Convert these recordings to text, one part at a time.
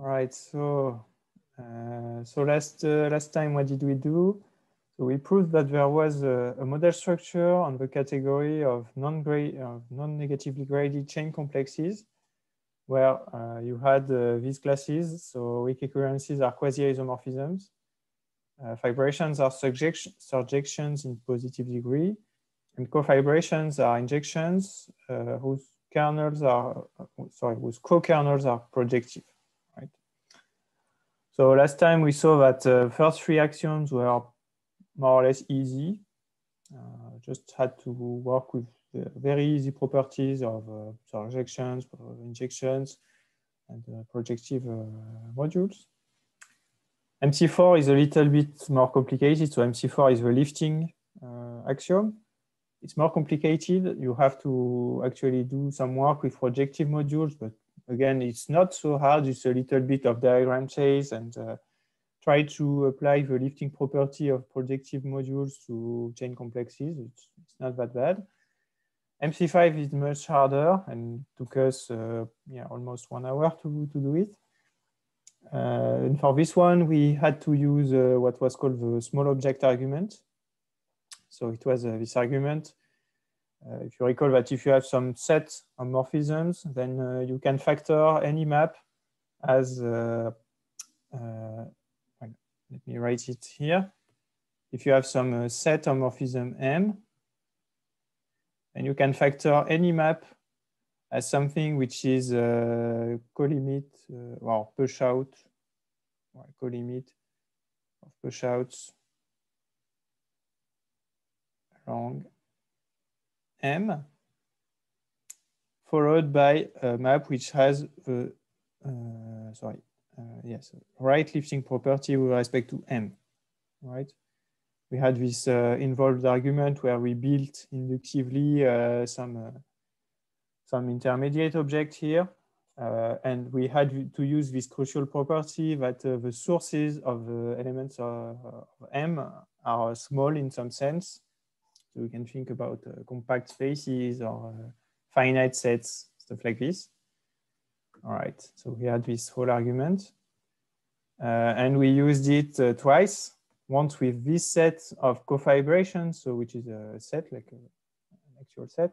All right, so uh, so last uh, last time, what did we do? So we proved that there was a, a model structure on the category of non-grade, uh, non-negatively graded chain complexes, where uh, you had uh, these classes. So weak equivalences are quasi-isomorphisms. Uh, fibrations are surjection, surjections in positive degree, and cofibrations are injections whose kernels are sorry, whose co-kernels are projective. So last time we saw that uh, first three axioms were more or less easy. Uh, just had to work with the very easy properties of uh, surjections, injections, and uh, projective uh, modules. MC4 is a little bit more complicated. So MC4 is the lifting uh, axiom. It's more complicated. You have to actually do some work with projective modules, but again, it's not so hard. It's a little bit of diagram chase and uh, try to apply the lifting property of projective modules to chain complexes. It's, it's not that bad. MC5 is much harder and took us uh, yeah, almost one hour to, to do it. Uh, and for this one, we had to use uh, what was called the small object argument. So it was uh, this argument uh, if you recall that if you have some set of morphisms, then uh, you can factor any map as, uh, let me write it here. If you have some set of morphism M, and you can factor any map as something which is uh, co-limit uh, or push out, co-limit of push outs along M followed by a map which has the, uh, sorry, uh, yes, right lifting property with respect to M, right? We had this uh, involved argument where we built inductively uh, some, uh, some intermediate object here. Uh, and we had to use this crucial property that the sources of the elements of, of M are small in some sense so we can think about uh, compact spaces or uh, finite sets, stuff like this. All right, so we had this whole argument. Uh, and we used it uh, twice, once with this set of cofibrations, so which is a set, like a, an actual set,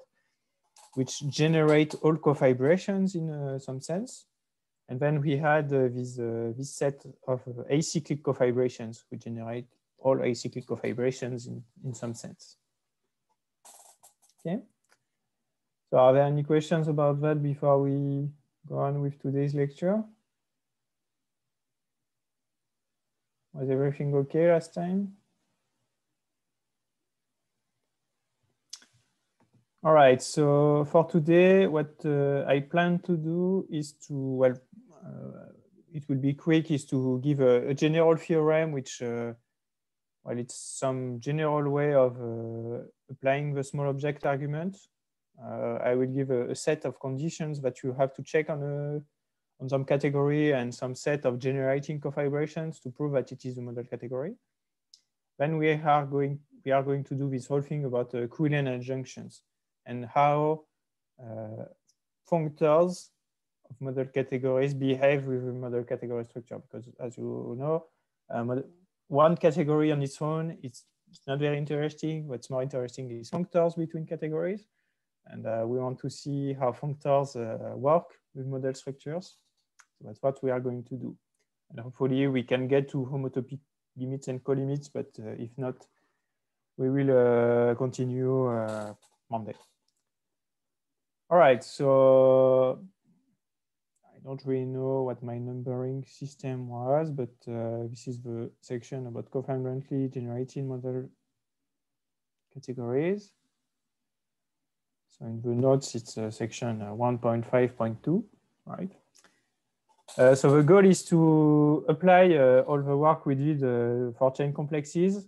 which generate all cofibrations in uh, some sense. And then we had uh, this, this set of acyclic cofibrations, which generate all acyclic cofibrations in, in some sense. Okay. So are there any questions about that before we go on with today's lecture? Was everything okay last time? All right, so for today, what uh, I plan to do is to, well, uh, it will be quick, is to give a, a general theorem which uh, well, it's some general way of uh, applying the small object argument. Uh, I will give a, a, set of conditions that you have to check on a on some category and some set of generating cofibrations to prove that it is a model category. Then we are going we are going to do this whole thing about uh, Quillen adjunctions and how uh, functors of model categories behave with model category structure because as you know, uh, one category on its own, it's, it's not very interesting. What's more interesting is functors between categories. And uh, we want to see how functors uh, work with model structures. So that's what we are going to do. And hopefully we can get to homotopic limits and co-limits, but uh, if not, we will uh, continue uh, Monday. All right, so don't really know what my numbering system was, but uh, this is the section about cofibrantly generating model categories. So in the notes, it's uh, section uh, 1.5.2, right? Uh, so the goal is to apply uh, all the work we did uh, for chain complexes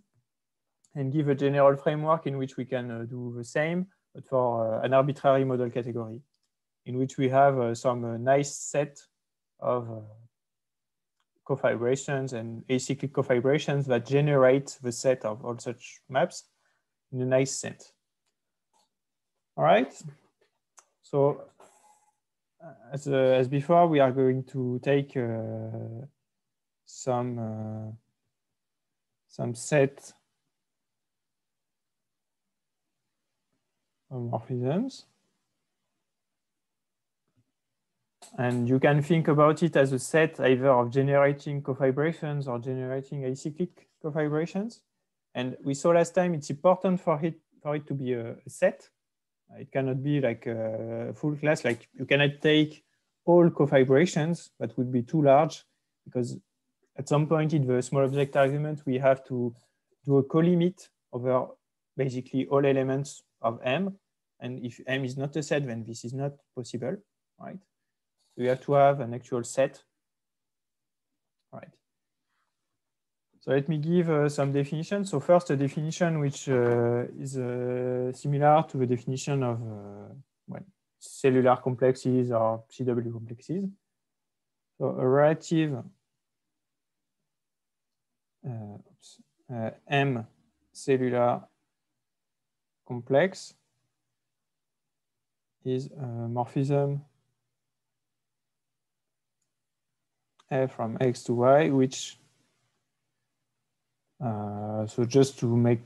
and give a general framework in which we can do the same, but for an arbitrary model category in which we have uh, some uh, nice set of uh, cofibrations and acyclic cofibrations that generate the set of all such maps in a nice set. All right. So as, uh, as before, we are going to take uh, some uh, some set of morphisms. And you can think about it as a set either of generating cofibrations or generating acyclic cofibrations. And we saw last time it's important for it, for it to be a, a set. It cannot be like a full class, like you cannot take all cofibrations, that would be too large because at some point in the small object argument, we have to do a colimit over basically all elements of M. And if M is not a set, then this is not possible, right? We have to have an actual set. All right. So let me give uh, some definitions. So first, a definition which uh, is uh, similar to the definition of uh, well, cellular complexes or CW complexes. So a relative uh, oops, uh, M cellular complex is a morphism f from x to y, which, uh, so just to make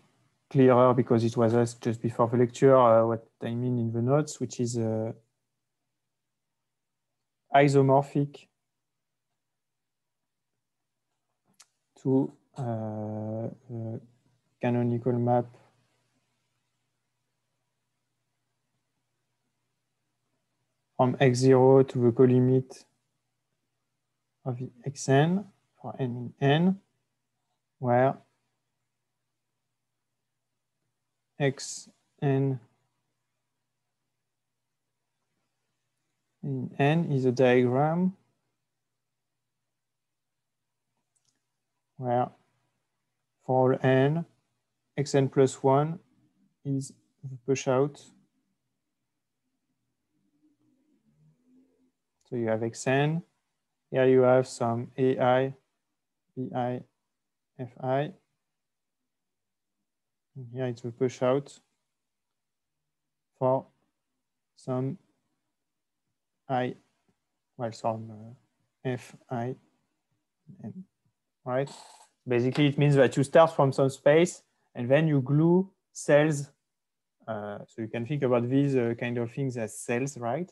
clearer, because it was asked just before the lecture, uh, what I mean in the notes, which is uh, isomorphic to uh, canonical map from x0 to the colimit of xn for n in n, where xn in n is a diagram where for n, xn plus 1 is the push out. So you have xn here you have some AI, BI, FI. Here it's a push out for some I, well, some uh, FI, right? Basically, it means that you start from some space and then you glue cells. Uh, so you can think about these uh, kind of things as cells, right?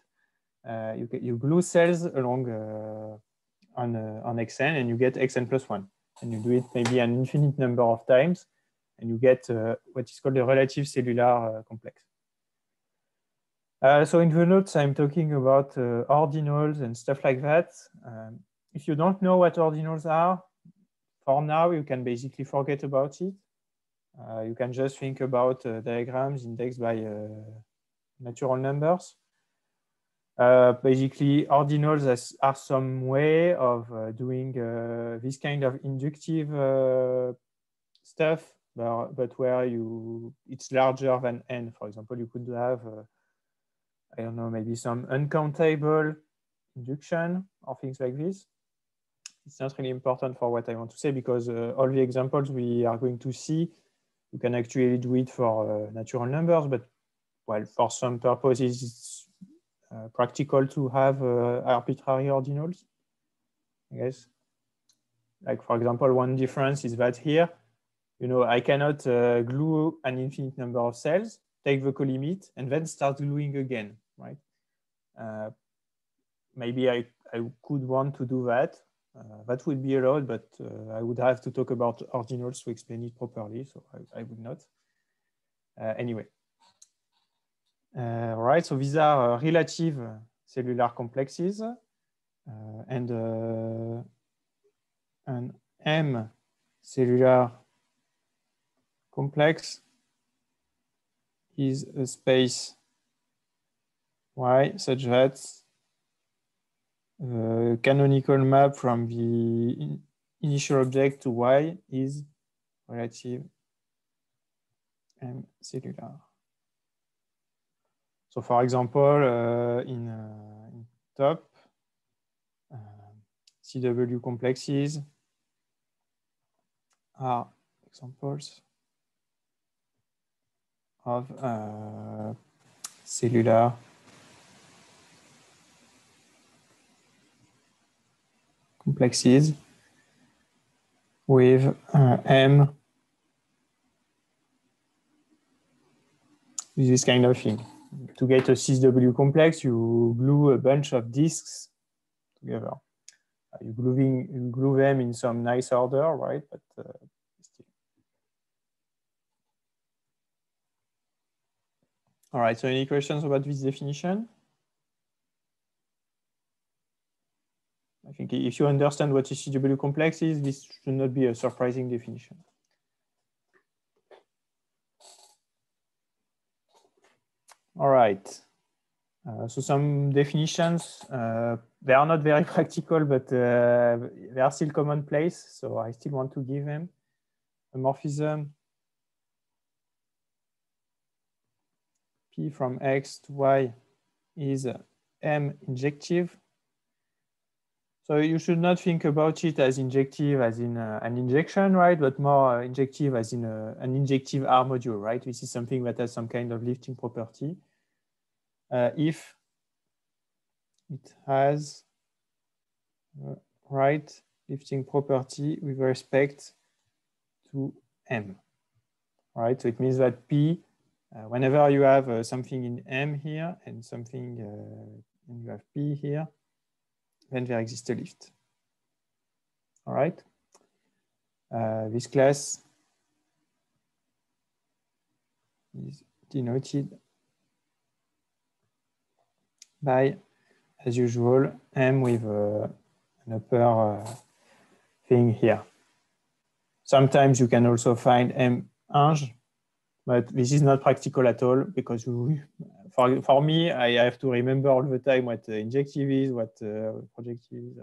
Uh, you, you glue cells along uh, on, uh, on xn and you get xn plus one. And you do it maybe an infinite number of times and you get uh, what is called a relative cellular uh, complex. Uh, so in the notes, I'm talking about uh, ordinals and stuff like that. Um, if you don't know what ordinals are, for now, you can basically forget about it. You can just think about diagrams indexed by natural numbers. Uh, basically, ordinals are some way of uh, doing uh, this kind of inductive uh, stuff, but, but, where you it's larger than n. For example, you could have, uh, I don't know, maybe some uncountable induction or things like this. It's not really important for what I want to say because all the examples we are going to see, you can actually do it for natural numbers, but well, for some purposes, it's practical to have uh, arbitrary ordinals, I guess. Like for example, one difference is that here, you know, I cannot uh, glue an infinite number of cells, take the colimit, and then start gluing again, right? Uh, maybe I, I could want to do that. Uh, that would be allowed, but uh, I would have to talk about ordinals to explain it properly, so I, I would not. anyway, uh, right, so these are uh, relative cellular complexes uh, and an M cellular complex is a space Y such that the canonical map from the in initial object to Y is relative M cellular. So for example, uh, in, uh, in, top, uh, CW complexes are examples of cellular complexes with uh, M this kind of thing. To get a CW complex, you glue a bunch of disks together. Uh, you, gluing, you glue them in some nice order, right? But uh. All right, so any questions about this definition? I think if you understand what a CW complex is, this should not be a surprising definition. All right. Uh, so some definitions, uh, they are not very practical, but uh, they are still commonplace. So I still want to give them a morphism P from X to Y is M injective so you should not think about it as injective as in uh, an injection, right? But more uh, injective as in a, an injective R module, right? This is something that has some kind of lifting property. Uh, if it has uh, right lifting property with respect to M, right? So it means that P, uh, whenever you have uh, something in M here and something, and you have P here, then there exists a lift. All right. Uh, this class is denoted by, as usual, M with uh, an upper uh, thing here. Sometimes you can also find M inj, but this is not practical at all because you, for, for me, I have to remember all the time what uh, injective is, what uh, projective is.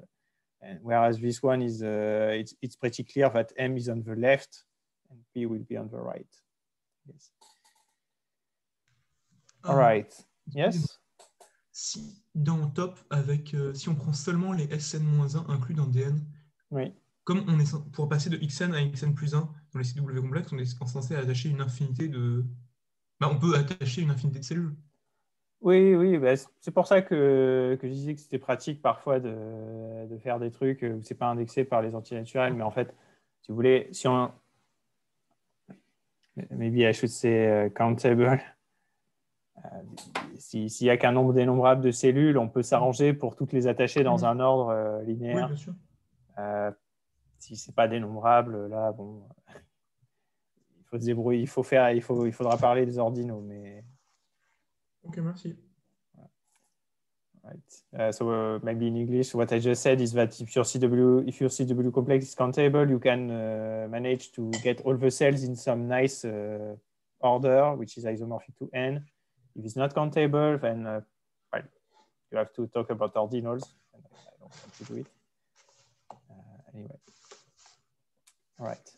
And whereas this one is, uh, it's, it's pretty clear that M is on the left and P will be on the right. Yes. All right. Yes. Si dans top avec, euh, si on prend seulement les SN-1 inclus dans DN, oui. comme on est pour passer de XN à XN plus 1 dans les CW complexes, on est censé attacher une infinité de. Bah, on peut attacher une infinité de cellules. Oui, oui, bah, c'est pour ça que, que, je disais que c'était pratique parfois de, de, faire des trucs où c'est pas indexé par les antinaturels, mais en fait, si vous voulez, si on. Maybe I should say uh, countable. Euh, S'il n'y a qu'un nombre dénombrable de cellules, on peut s'arranger pour toutes les attacher dans un ordre euh, linéaire. Oui, bien sûr. Euh, si c'est pas dénombrable, là, bon, il faut se débrouiller, il faut faire, il faut, il faudra parler des ordinaux, mais Okay, merci. Right. Uh, so uh, maybe in English, what I just said is that if your CW, if your CW complex is countable, you can uh, manage to get all the cells in some nice uh, order, which is isomorphic to n. If it's not countable, then uh, well, you have to talk about ordinals. I don't want to do it. Uh, anyway. All right.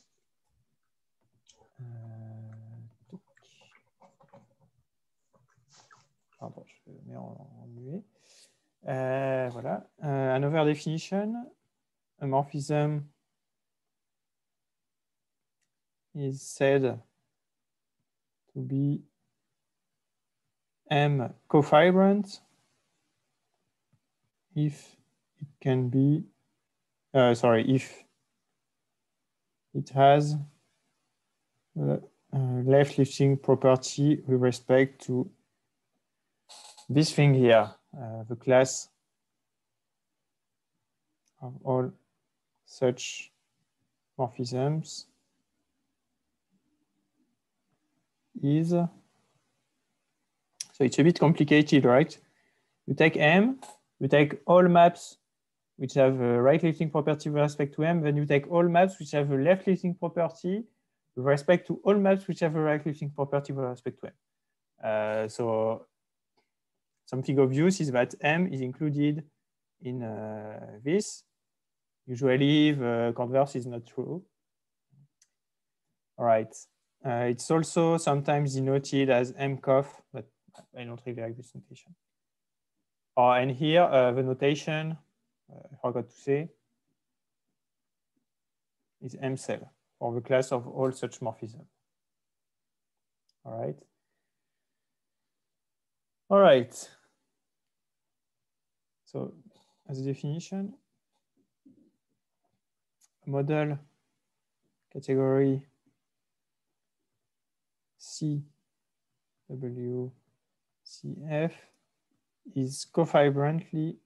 Pardon, je mets en, en muet. Uh, voilà. Uh, another definition, a morphism is said to be M cofibrant if it can be, uh, sorry, if it has a, a left lifting property with respect to this thing here, uh, the class of all such morphisms is, so it's a bit complicated, right? You take M, you take all maps which have a right lifting property with respect to M, then you take all maps which have a left lifting property with respect to all maps which have a right lifting property with respect to M. Uh, so something obvious is that M is included in uh, this. Usually the converse is not true. All right. Uh, it's also sometimes denoted as M MCOF, but I don't really like this notation. Oh, and here uh, the notation, uh, I forgot to say, is M cell for the class of all such morphism. All right. All right. So as a definition, model category C W C F is cofibrantly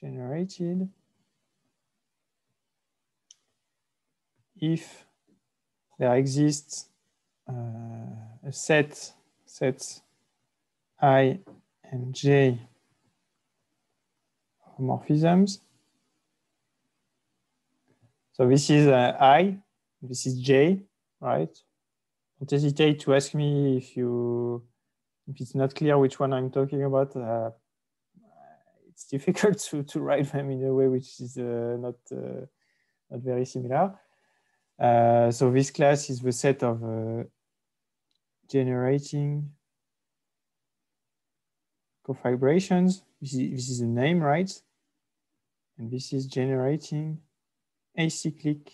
generated if there exists uh, a set sets I and J homomorphisms. So this is uh, I, this is J, right? Don't hesitate to ask me if you if it's not clear which one I'm talking about. Uh, it's difficult to, to write them in a way which is uh, not uh, not very similar. Uh, so this class is the set of uh, generating cofibrations. This is, this is the name, right? And this is generating acyclic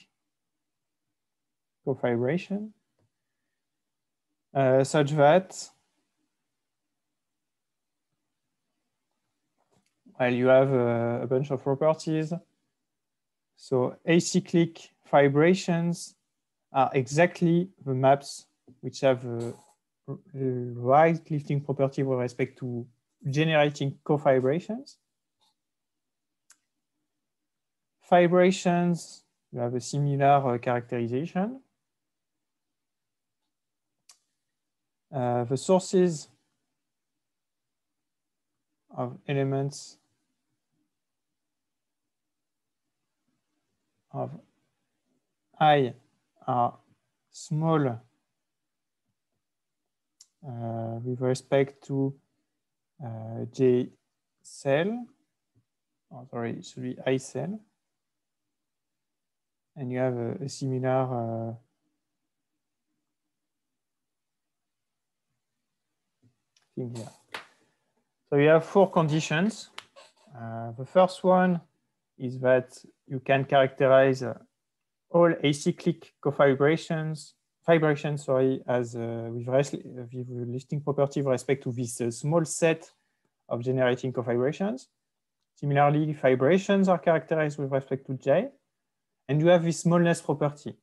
cofibration uh, such that well, you have a, a bunch of properties. So acyclic fibrations are exactly the maps which have a, right lifting property with respect to generating cofibrations. Fibrations, you have a similar uh, characterization. Uh, the sources of elements of I are small uh, with respect to uh, J cell, oh, sorry, it should be I cell. And you have a, a similar thing here. So you have four conditions. Uh, the first one is that you can characterize uh, all acyclic cofibrations, fibrations, sorry, as uh, with, with lifting property with respect to this uh, small set of generating cofibrations. Similarly, fibrations are characterized with respect to J. And you have this smallness property,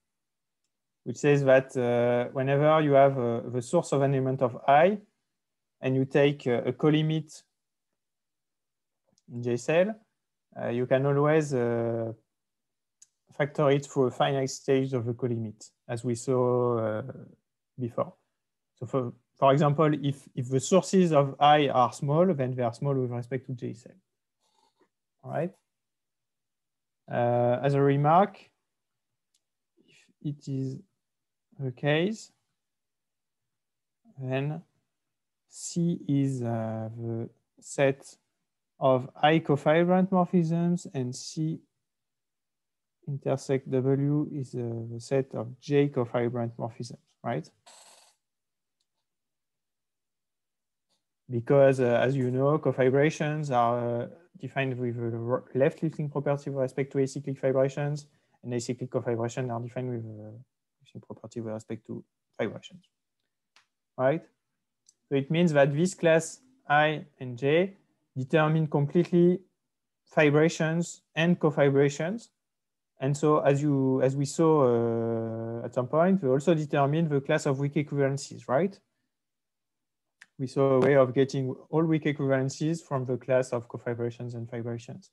which says that uh, whenever you have uh, the source of an element of I, and you take uh, a colimit in J cell, uh, you can always uh, factor it through a finite stage of a colimit, as we saw uh, before. So for, for example, if, if the sources of I are small, then they are small with respect to J cell. All right. Uh, as a remark, if it is the case, then C is uh, the set of I cofibrant morphisms and C intersect W is uh, the set of J cofibrant morphisms, right? Because uh, as you know, cofibrations are uh, defined with a left lifting property with respect to acyclic fibrations and acyclic cofibrations are defined with a lifting property with respect to fibrations, right? So it means that this class I and J determine completely fibrations and cofibrations. And so as you as we saw uh, at some point, we also determine the class of weak equivalences, right? We saw a way of getting all weak equivalences from the class of cofibrations and fibrations.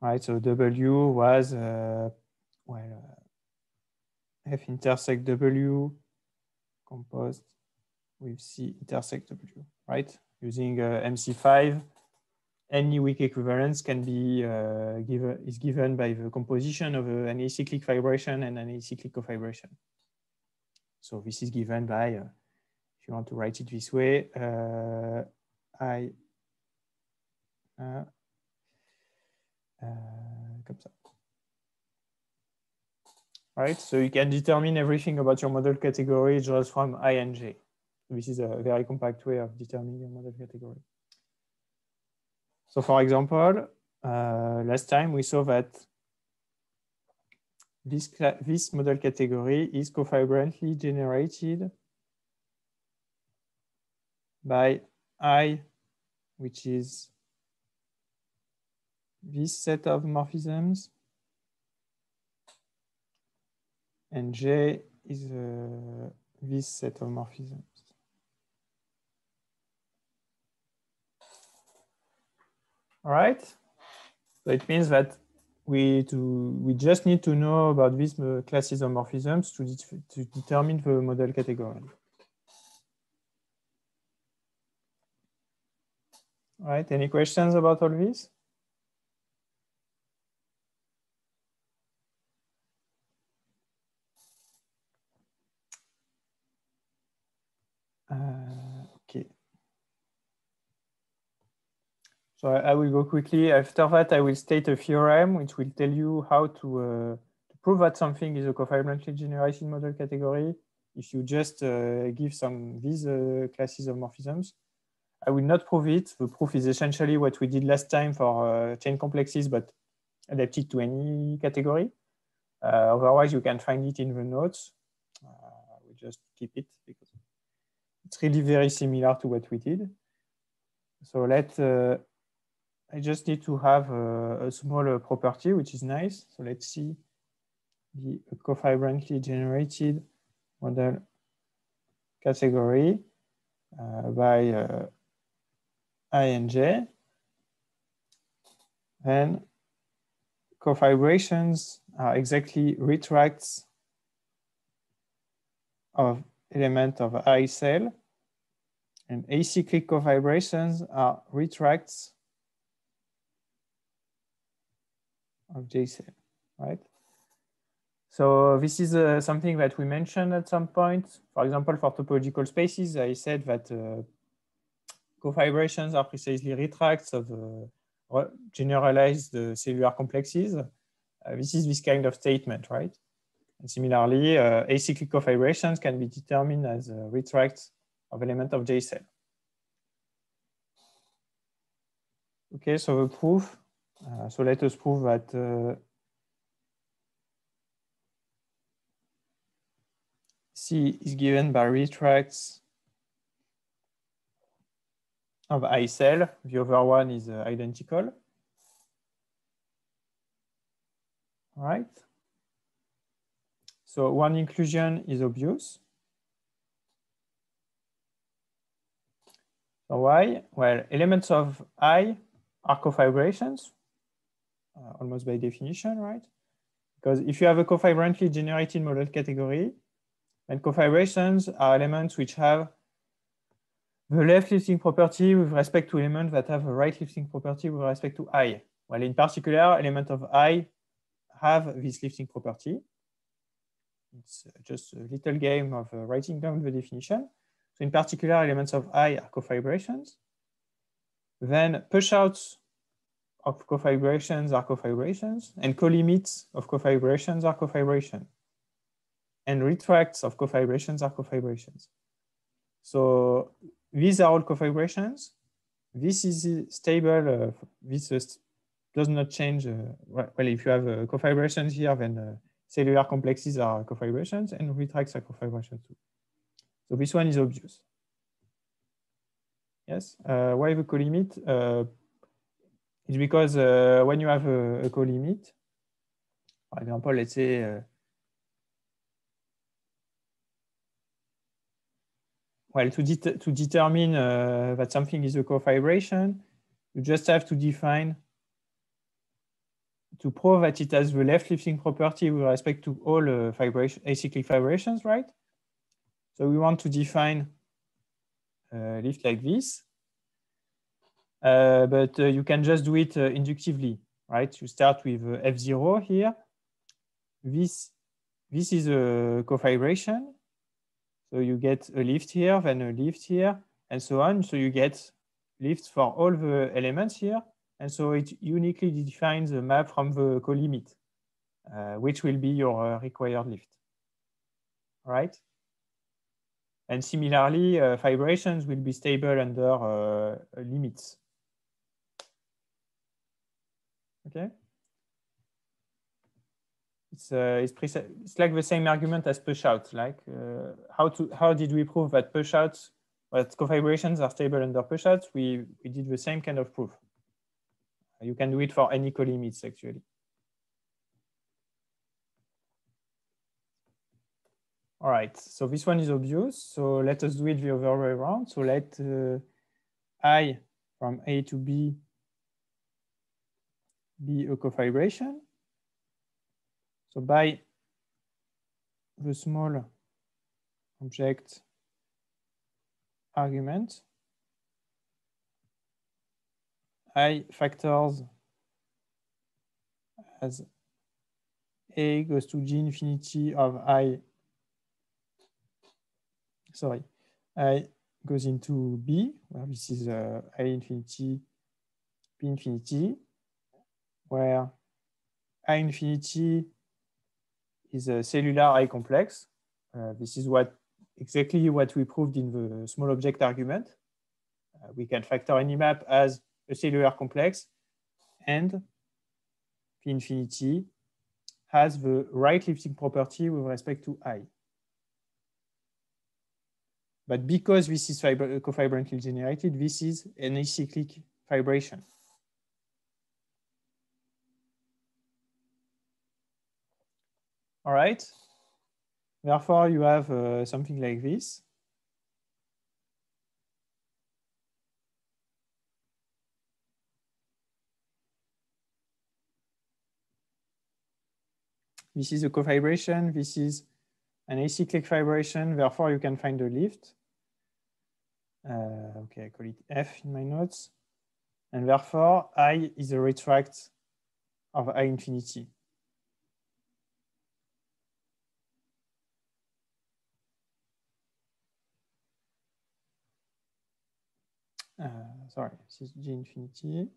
Right, so W was, uh, well, uh, F intersect W composed with C intersect W, right? Using uh, MC5, any weak equivalence can be uh, given is given by the composition of uh, an acyclic fibration and an acyclic cofibration. So this is given by, uh, if you want to write it this way, uh, I uh, comme ça. Right, so you can determine everything about your model category just from I and J. This is a very compact way of determining your model category. So for example, uh, last time we saw that this, this model category is cofibrantly generated by I, which is this set of morphisms. And J is uh, this set of morphisms. All right. So it means that we to we just need to know about these uh, classes of morphisms to, to determine the model category. All right. Any questions about all this? So I, will go quickly. After that, I will state a theorem which will tell you how to, uh, to prove that something is a cofibrantly generated model category if you just uh, give some these uh, classes of morphisms. I will not prove it. The proof is essentially what we did last time for uh, chain complexes, but adapted to any category. Uh, otherwise, you can find it in the notes. Uh, we just keep it because it's really very similar to what we did. So let I just need to have a, a small property, which is nice. So let's see the cofibrantly generated model category uh, by uh, I and J. Then cofibrations are exactly retracts of element of I cell. And acyclic cofibrations are retracts of JCell, right? So this is uh, something that we mentioned at some point. For example, for topological spaces, I said that uh, cofibrations are precisely retracts of uh, generalized uh, cellular complexes. Uh, this is this kind of statement, right? And similarly, uh, acyclic cofibrations can be determined as retracts of element of J cell. Okay, so the proof uh, so let us prove that uh, C is given by retracts of I cell. The other one is uh, identical. Right. So one inclusion is obvious. So why? Well, elements of I are cofibrations uh, almost by definition, right? Because if you have a cofibrantly generated model category, then cofibrations are elements which have the left lifting property with respect to elements that have a right lifting property with respect to I. Well, in particular, element of I have this lifting property. It's just a little game of uh, writing down the definition. So in particular, elements of I are cofibrations. Then push outs of cofibrations are cofibrations, and colimits of cofibrations are cofibration. And retracts of cofibrations are cofibrations. So these are all cofibrations. This is stable. Uh, this uh, does not change. Uh, well, if you have uh, cofibrations here, then uh, cellular complexes are cofibrations, and retracts are cofibrations too. So this one is obvious. Yes. Uh, why the colimit? It's because uh, when you have a, a co-limit, for example, let's say uh, well, to, det to determine uh, that something is a cofibration, you just have to define to prove that it has the left lifting property with respect to all uh, fibration, acyclic fibrations, right? So we want to define a uh, lift like this. Uh, but uh, you can just do it uh, inductively, right? You start with F0 here. This, this is a cofibration. So you get a lift here, then a lift here, and so on. So you get lifts for all the elements here. And so it uniquely defines the map from the colimit, uh, which will be your uh, required lift, right? And similarly, uh, fibrations will be stable under limits. Okay. It's, uh, it's, it's like the same argument as push out. Like uh, how to how did we prove that push outs that cofibrations are stable under push outs? We we did the same kind of proof. You can do it for any colimits actually. All right, so this one is obvious. So let us do it the other way around. So let uh, I from A to B be a cofibration. So by the small object argument, I factors as A goes to G infinity of I sorry, I goes into B, where this is uh, I infinity, B infinity, where I infinity is a cellular I complex. Uh, this is what exactly what we proved in the small object argument. Uh, we can factor any map as a cellular complex and P infinity has the right lifting property with respect to I. But because this is cofibrantly generated, this is an acyclic fibration. All right. Therefore, you have uh, something like this. This is a cofibration. This is an acyclic fibration. Therefore, you can find the lift. Uh, okay, I call it F in my notes. And therefore, I is a retract of I infinity. Uh, sorry, this is G infinity.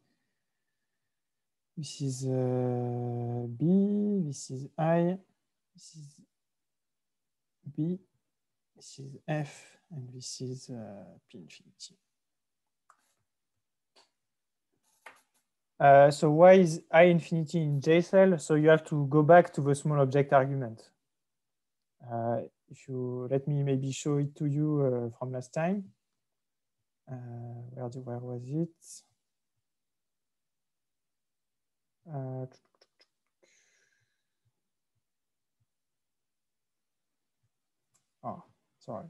This is uh, B, this is I, this is B, this is F, and this is uh, P infinity. Uh, so why is I infinity in J cell? So you have to go back to the small object argument. Uh, if you let me maybe show it to you uh, from last time. Uh, where, do, where was it? Uh, oh, sorry.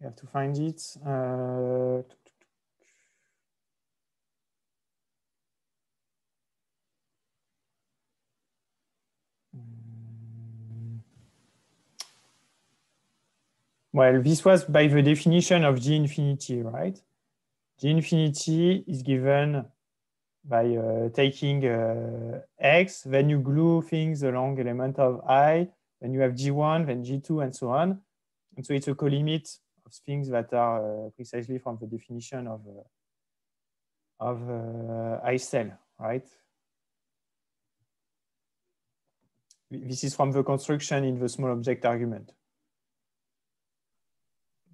we have to find it. Uh, well, this was by the definition of G infinity, right? G infinity is given by uh, taking uh, X, then you glue things along element of I, then you have G1, then G2, and so on. And so it's a colimit of things that are uh, precisely from the definition of, uh, of uh, I cell, right? This is from the construction in the small object argument.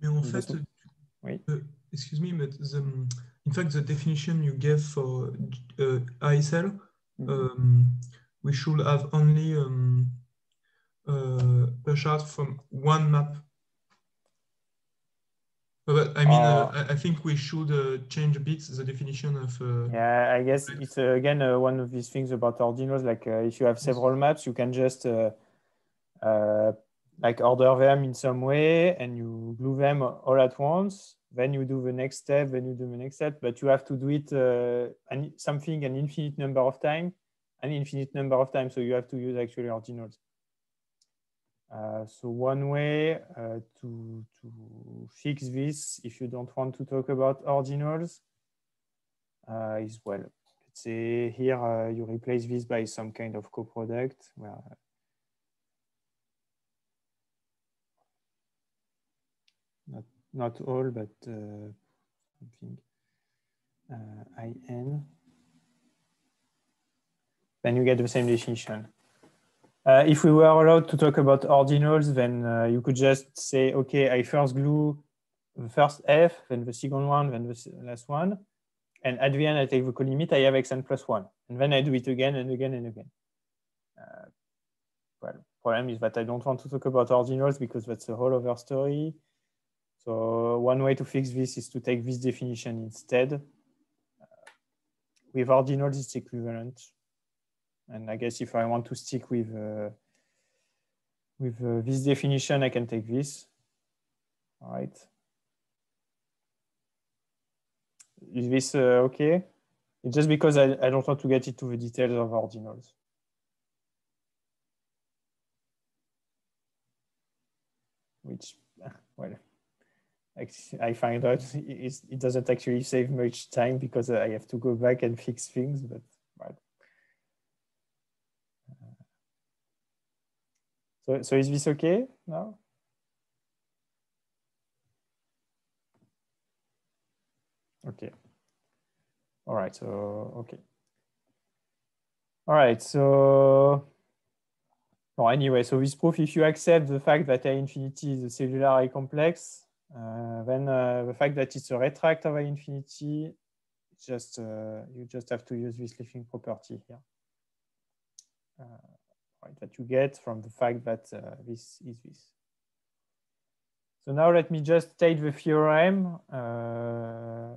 Mais en fait, oui. Uh, excuse me, but the, in fact, the definition you gave for uh, I cell, mm -hmm. um, we should have only um, uh, a chart from one map. But I mean, uh, I, think we should uh, change a bit the definition of. Uh, yeah, I guess it's uh, again one of these things about ordinals. Like if you have several maps, you can just like order them in some way and you glue them all at once then you do the next step then you do the next step but you have to do it uh, an, something an infinite number of times, an infinite number of times so you have to use actually ordinals uh, so one way uh, to, to fix this if you don't want to talk about ordinals uh, is well let's say here uh, you replace this by some kind of coproduct where not all, but uh, something uh, in. Then you get the same definition. Uh, if we were allowed to talk about ordinals, then uh, you could just say, okay, I first glue the first F, then the second one, then the last one. And at the end, I take the colimit, I have xn plus one. And then I do it again and again and again. Uh, well, problem is that I don't want to talk about ordinals because that's a whole other story. So one way to fix this is to take this definition instead, uh, with ordinals, it's equivalent. And I guess if I want to stick with uh, with uh, this definition, I can take this. All right. Is this uh, okay? It's just because I, I don't want to get into the details of ordinals. Which, well, I find out it doesn't actually save much time because I have to go back and fix things, but right. So, so is this okay now? Okay. All right, so, okay. All right, so, well, anyway, so this proof, if you accept the fact that A infinity is a cellular A complex, then uh, the fact that it's a retract of infinity, just uh, you just have to use this lifting property here. Uh, right, that you get from the fact that uh, this is this. So now let me just state the theorem, uh,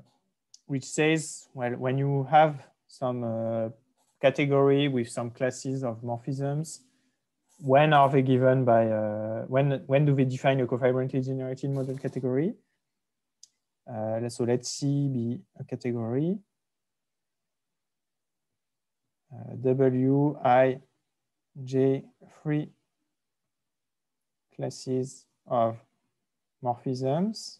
which says, well, when you have some category with some classes of morphisms, when are they given by, uh, when, when do they define a cofibrantly generated model category? Uh, so let's see be a category. Uh, W, I, J, three classes of morphisms.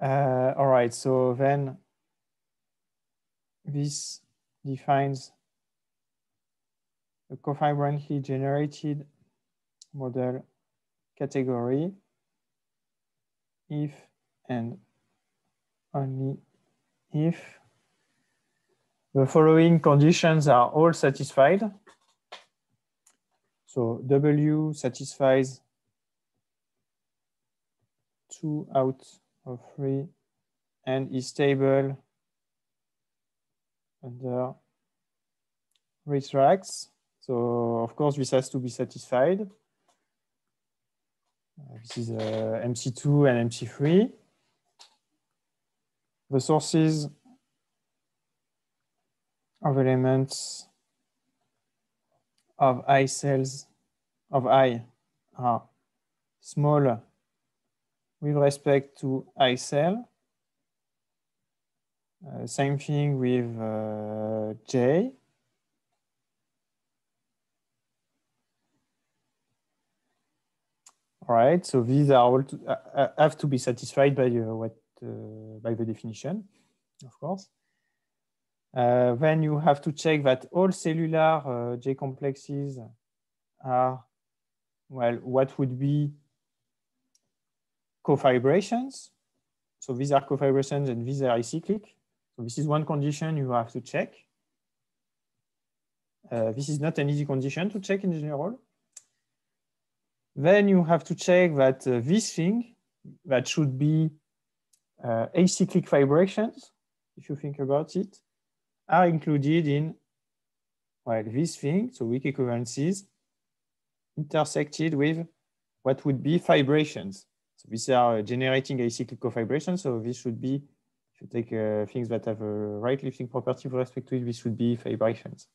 Uh, all right, so then this defines a generated model category if and only if the following conditions are all satisfied. So W satisfies two out of three and is stable under retracts. So of course, this has to be satisfied. Uh, this is uh, MC2 and MC3. The sources of elements of I cells of I are small with respect to I cell. Uh, same thing with uh, J. All right, so these are all to, uh, uh, have to be satisfied by uh, what uh, by the definition, of course. Uh, then you have to check that all cellular uh, J complexes are well, what would be cofibrations. So these are cofibrations and these are acyclic. So this is one condition you have to check. this is not an easy condition to check in general. Then you have to check that uh, this thing that should be uh, acyclic fibrations, if you think about it, are included in well, this thing, so weak equivalencies, intersected with what would be fibrations. So these are generating acyclic cofibrations. So this should be, if you take uh, things that have a right lifting property with respect to it, this should be fibrations.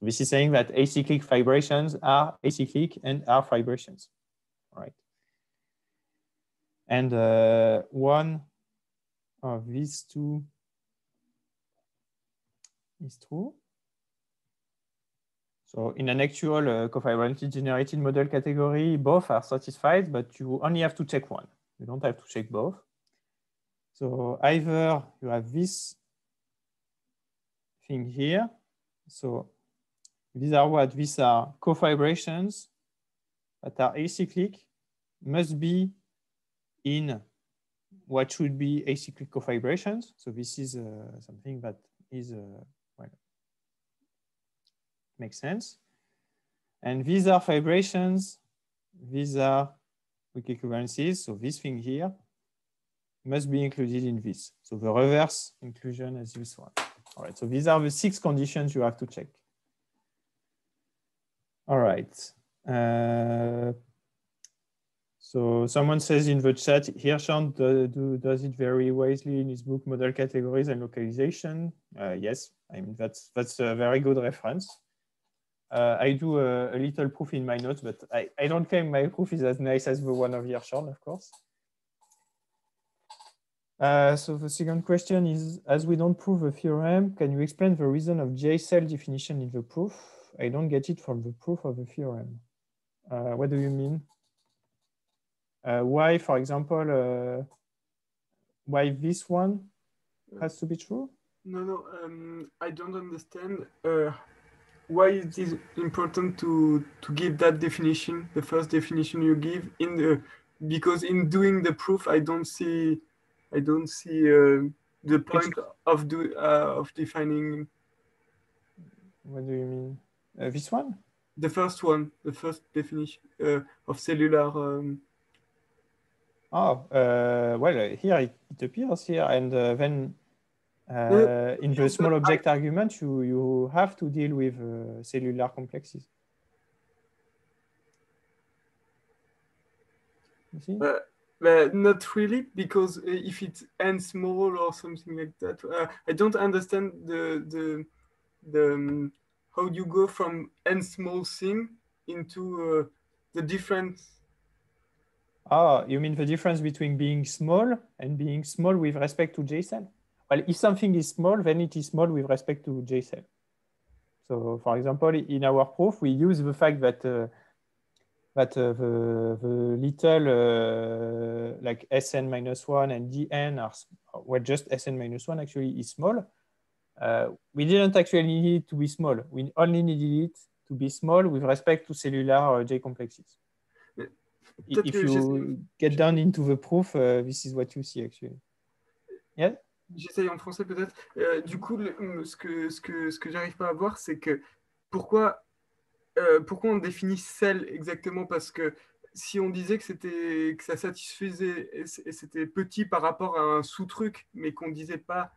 This is saying that acyclic fibrations are acyclic and are fibrations, right? And uh, one of these two is true. So in an actual uh, cofibrantly generated model category, both are satisfied, but you only have to check one. You don't have to check both. So either you have this thing here. So these are what? These are cofibrations that are acyclic, must be in what should be acyclic cofibrations. So this is uh, something that is, uh, well, makes sense. And these are fibrations, these are weak equivalencies. So this thing here must be included in this. So the reverse inclusion is this one. All right, so these are the six conditions you have to check. All right. Uh, So someone says in the chat, Hirschhorn do, do, does it very wisely in his book, Model Categories and Localization. Uh, yes, I mean, that's, that's a very good reference. Uh, I do a, a, little proof in my notes, but I, I don't claim my proof is as nice as the one of Hirschhorn, of course. Uh, so the second question is, as we don't prove a theorem, can you explain the reason of J cell definition in the proof? I don't get it from the proof of the theorem. Uh, what do you mean? Uh, why, for example, uh, why this one has to be true? No, no, um, I don't understand uh, why it is important to to give that definition, the first definition you give in the because in doing the proof, I don't see, I don't see uh, the point of do uh, of defining. What do you mean? Uh, this one? The first one, the first definition of cellular. Um, Oh, uh, well, here it, it, appears here, and uh, then uh, in the small object argument, you, you have to deal with uh, cellular complexes. You see? But not really, because uh, if it ends small or something like that, uh, I don't understand the the the um, how do you go from n small thing into the different Ah, you mean the difference between being small and being small with respect to J cell? Well, if something is small, then it is small with respect to J cell. So, for example, in our proof, we use the fact that uh, that uh, the, the little uh, like Sn minus one and Dn are well, just Sn minus one actually is small. Uh, we didn't actually need it to be small. We only needed it to be small with respect to cellular uh, J complexes if you get down into the proof, uh, this is what you see actually. Yeah? J'essaye en français peut-être. Euh, du coup, le, ce que, ce que, ce que j'arrive pas à voir, c'est que pourquoi, euh, pourquoi on définit celle exactement? Parce que si on disait que, c'était, que ça satisfaisait, et c'était petit par rapport à un sous-truc, mais qu'on disait pas,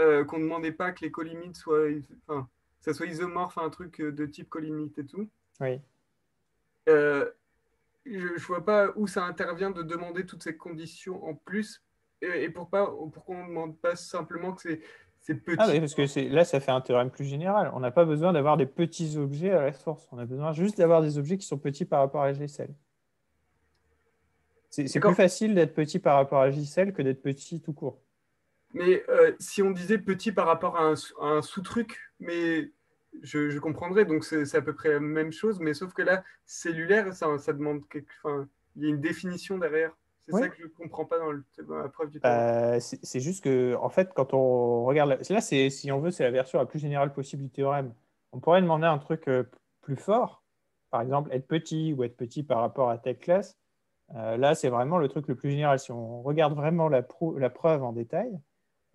euh, qu'on demandait pas que les colimites soient, enfin, ça soit isomorphe à un truc de type colimite et tout. Oui. Euh, je ne vois pas où ça intervient de demander toutes ces conditions en plus et, et pour pas, pourquoi on ne demande pas simplement que c'est petit? Ah oui, parce que là, ça fait un théorème plus général. On n'a pas besoin d'avoir des petits objets à la source. On a besoin juste d'avoir des objets qui sont petits par rapport à JCL. C'est plus facile d'être petit par rapport à JCL que d'être petit tout court. Mais euh, si on disait petit par rapport à un, un sous-truc, mais je, je, comprendrais. Donc, c'est à peu près la même chose, mais sauf que là, cellulaire, ça, ça demande quelque. Enfin, il y a une définition derrière. C'est ça que je ne comprends pas dans, le, dans, la preuve du théorème. Euh, c'est juste que, en fait, quand on regarde. Là, si on veut, c'est la version la plus générale possible du théorème. On pourrait demander un truc euh, plus fort, par exemple, être petit ou être petit par rapport à telle classe. Euh, là, c'est vraiment le truc le plus général. Si on regarde vraiment la, la preuve en détail,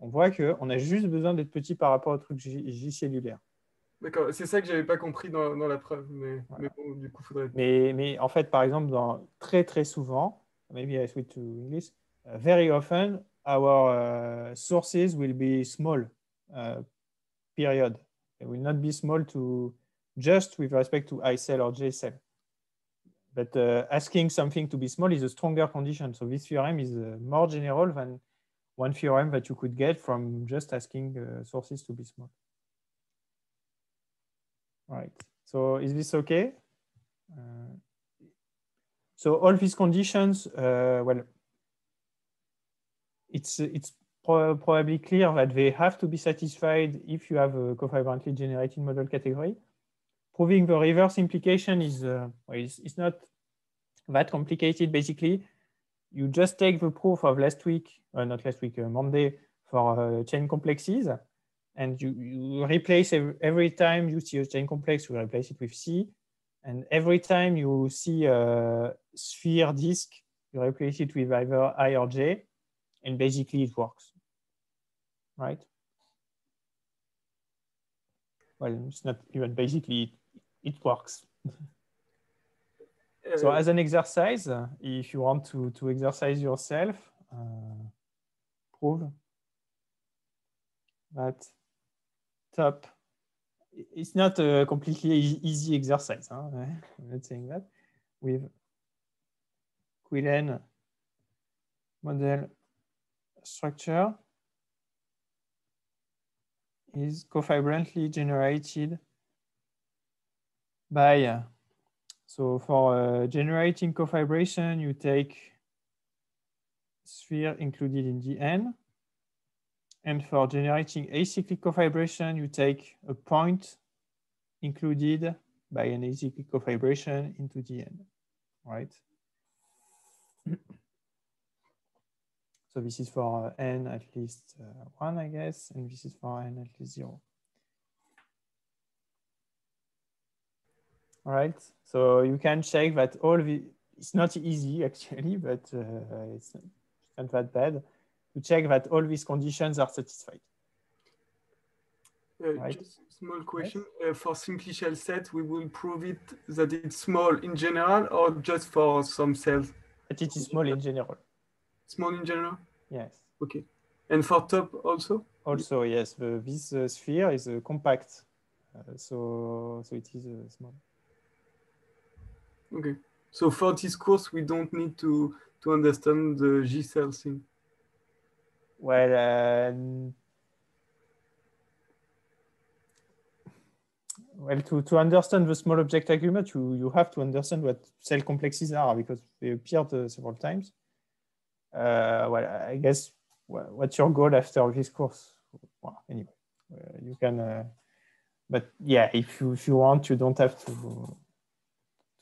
on voit qu'on a juste besoin d'être petit par rapport au truc J cellulaire. D'accord, c'est ça que j'avais pas compris dans, dans la preuve, mais, voilà. mais bon, du coup, faudrait. Mais, mais en fait, par exemple, dans, très très souvent, maybe I switch to English, uh, very often our uh, sources will be small, uh, period. They will not be small to just with respect to I cell or J cell. But uh, asking something to be small is a stronger condition. So this theorem is uh, more general than one theorem that you could get from just asking uh, sources to be small. Right. So is this okay? Uh, so all these conditions, uh, well, it's it's pro probably clear that they have to be satisfied if you have a cofibrantly generated model category. Proving the reverse implication is uh, well, it's, it's not that complicated. Basically, you just take the proof of last week, uh, not last week, uh, Monday for uh, chain complexes and you, you replace every, every, time you see a chain complex, you replace it with C. And every time you see a sphere disk, you replace it with either I or J, and basically it works, right? Well, it's not even basically, it, it works. so as an exercise, uh, if you want to, to exercise yourself, uh, prove that top. It's not a completely easy exercise. Huh? I'm not saying that. With Quillen model structure is cofibrantly generated by, uh, so for uh, generating cofibration, you take sphere included in the N. And for generating acyclic cofibration, you take a point included by an acyclic cofibration into the N, right? so this is for N at least uh, one, I guess, and this is for N at least zero. All right, so you can check that all the, it's not easy actually, but uh, it's not that bad to check that all these conditions are satisfied. Uh, right. Just small question. Yes. Uh, for simplicial set, we will prove it that it's small in general or just for some cells? That it is small in general. Small in general? Yes. Okay. And for top also? Also, yes. The, this uh, sphere is uh, compact. Uh, so, so it is uh, small. Okay. So for this course, we don't need to, to understand the G cell thing. Well, uh, well, to, to understand the small object argument, you, you have to understand what cell complexes are because they appeared uh, several times. Uh, well, I guess what's your goal after this course? Well, anyway, uh, you can, uh, but yeah, if you, if you want, you don't have to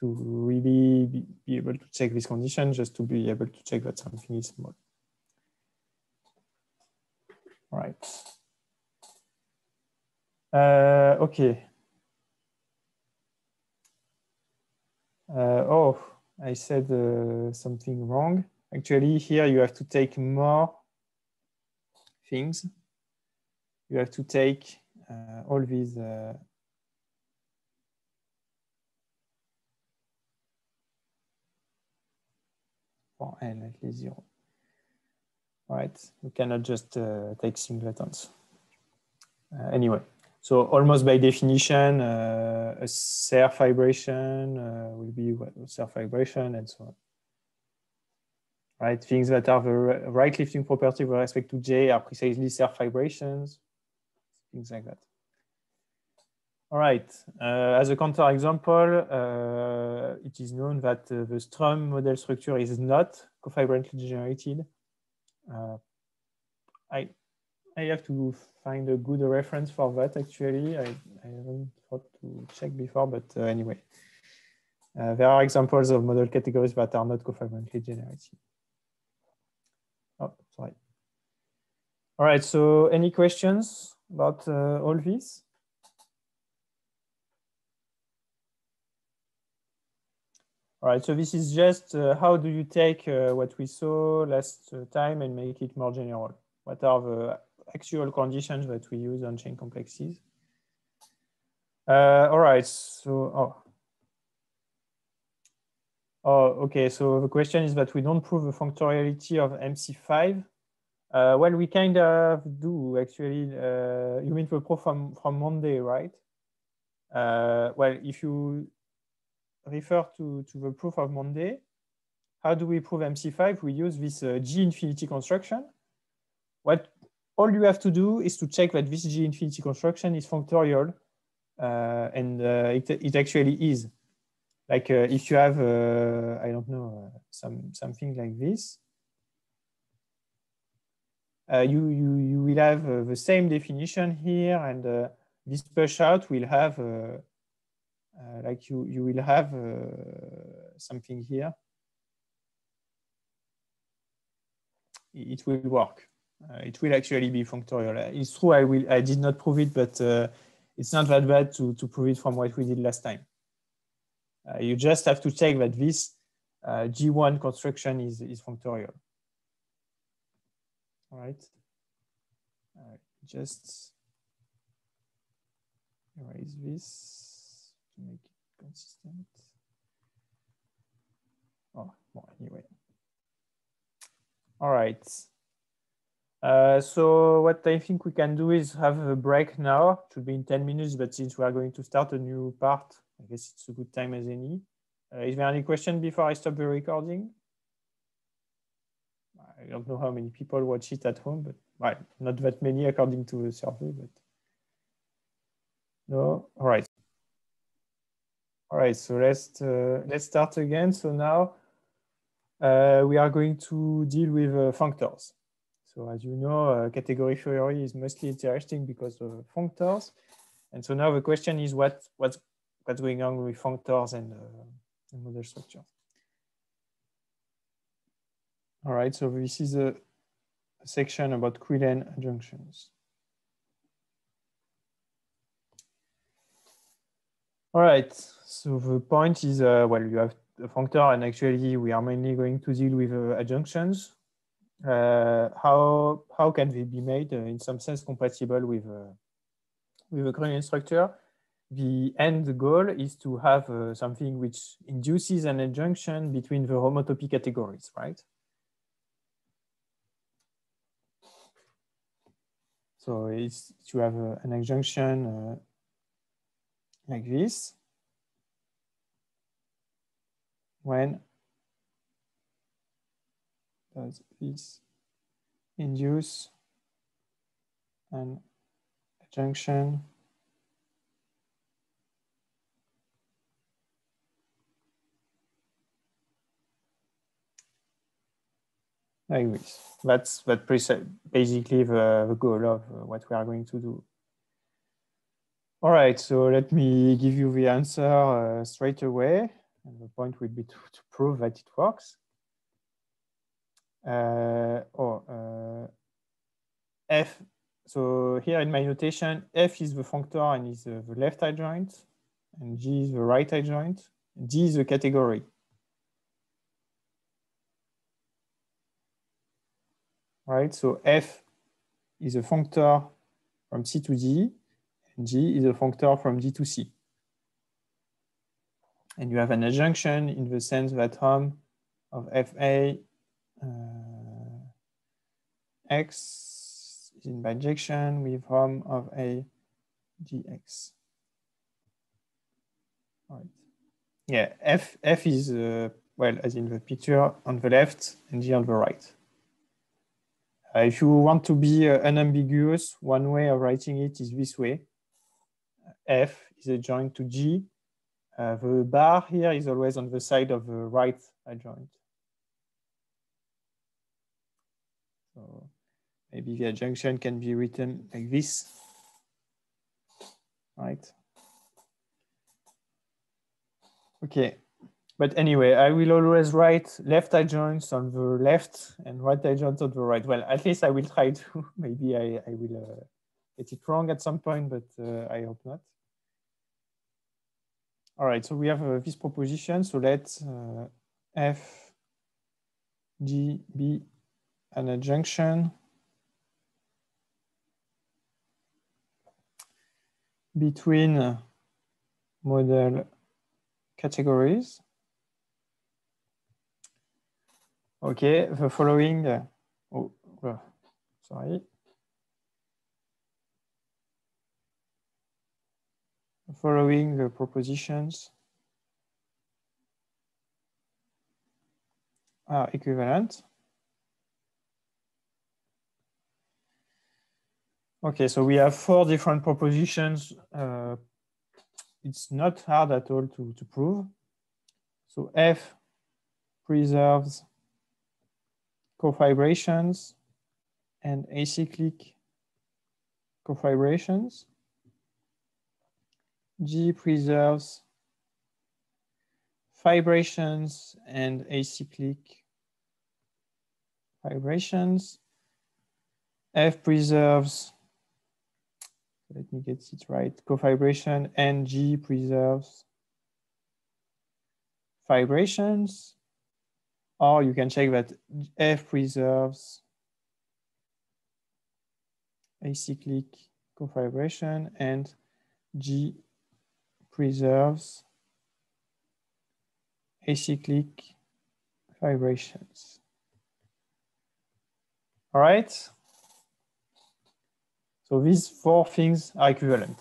to really be, be able to check this condition, just to be able to check that something is small. All right. Uh, okay. Uh, oh, I said uh, something wrong. Actually, here you have to take more things. You have to take uh, all these for n at least zero. Right, we cannot just uh, take singletons. Uh, anyway, so almost by definition, uh, a Serre fibration uh, will be what, Serre fibration and so on. Right, things that have a right lifting property with respect to J are precisely Serre fibrations, things like that. All right, uh, as a counterexample, uh, it is known that uh, the Strøm model structure is not cofibrantly generated. Uh, I, I have to find a good reference for that actually. I, I haven't thought to check before, but uh, anyway. Uh, there are examples of model categories that are not cofibrantly generated. Oh, sorry. All right, so any questions about all this? All right, so this is just uh, how do you take uh, what we saw last uh, time and make it more general? What are the actual conditions that we use on chain complexes? Uh, all right, so, oh. Oh, okay, so the question is that we don't prove the functoriality of MC5. Uh, well, we kind of do actually. Uh, you mean the proof from, from Monday, right? well, if you refer to, to the proof of Monday. How do we prove MC5? We use this uh, G infinity construction. What all you have to do is to check that this G infinity construction is functorial, uh, and uh, it, it actually is. Like uh, if you have, uh, I don't know, uh, some something like this, you, you, you will have the same definition here, and this push out will have like you, you will have uh, something here. It will work. Uh, it will actually be functorial. It's true, I, will, I did not prove it, but it's not that bad to, to prove it from what we did last time. you just have to check that this G1 construction is, is functorial. All right. Uh, just erase this make it consistent. Oh, well, anyway. All right. Uh, so what I think we can do is have a break now. It should be in 10 minutes, but since we are going to start a new part, I guess it's a good time as any. Uh, is there any question before I stop the recording? I don't know how many people watch it at home, but well, not that many according to the survey, but no. All right. All right, so let's uh, let's start again. So now uh, we are going to deal with uh, functors. So as you know, uh, category theory is mostly interesting because of functors. And so now the question is what what's what's going on with functors and, uh, and model structures. All right, so this is a section about Quillen adjunctions. All right, so the point is, uh, well, you have a functor and actually we are mainly going to deal with uh, adjunctions. Uh, how, how can they be made uh, in some sense compatible with, uh, with a Green structure? The end goal is to have uh, something which induces an adjunction between the homotopy categories, right? So it's to have an adjunction like this when does this induce an adjunction like this. That's that basically the, the goal of uh, what we are going to do. All right, so let me give you the answer uh, straight away. And the point would be to, to prove that it works. Uh, oh, uh, F, so here in my notation, F is the functor and is uh, the left adjoint, and G is the right adjoint. D is the category. Right, so F is a functor from C to D, G is a functor from D to C. And you have an adjunction in the sense that hom of FA uh, X is in bijection with hom of A GX. Yeah, F, F is, uh, well, as in the picture on the left and G on the right. Uh, if you want to be uh, unambiguous, one way of writing it is this way. F is adjoint to G. Uh, the bar here is always on the side of the right adjoint. So maybe the adjunction can be written like this, right? Okay, but anyway, I will always write left adjoints on the left and right adjoints on the right. Well, at least I will try to. Maybe I, I will uh, get it wrong at some point, but uh, I hope not. All right, so we have uh, this proposition. So let uh, F, G be an adjunction between model categories. Okay, the following, uh, oh, sorry. Following the propositions are equivalent. Okay, so we have four different propositions. Uh, it's not hard at all to, to prove. So F preserves cofibrations and acyclic cofibrations. G preserves fibrations and acyclic fibrations. F preserves, let me get it right, cofibration, and G preserves fibrations. Or you can check that F preserves acyclic cofibration and G preserves acyclic fibrations. All right. So these four things are equivalent.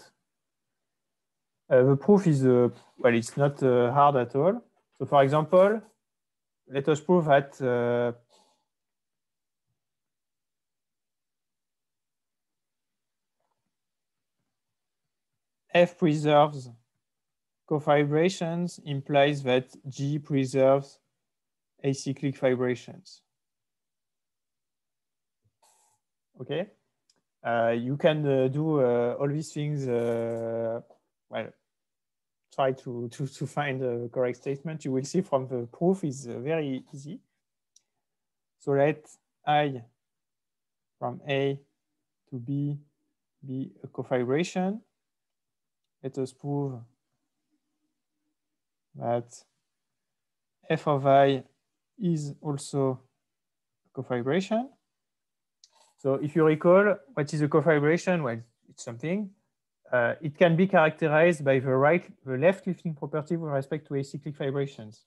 Uh, the proof is, uh, well, it's not uh, hard at all. So for example, let us prove that uh, F preserves cofibrations implies that G preserves acyclic fibrations. Okay, uh, you can uh, do uh, all these things. Uh, well, try to, to, to find the correct statement. You will see from the proof is uh, very easy. So let I from A to B be a cofibration. Let us prove that f of i is also cofibration. So if you recall, what is a cofibration? Well, it's something. Uh, it can be characterized by the right, the left lifting property with respect to acyclic fibrations.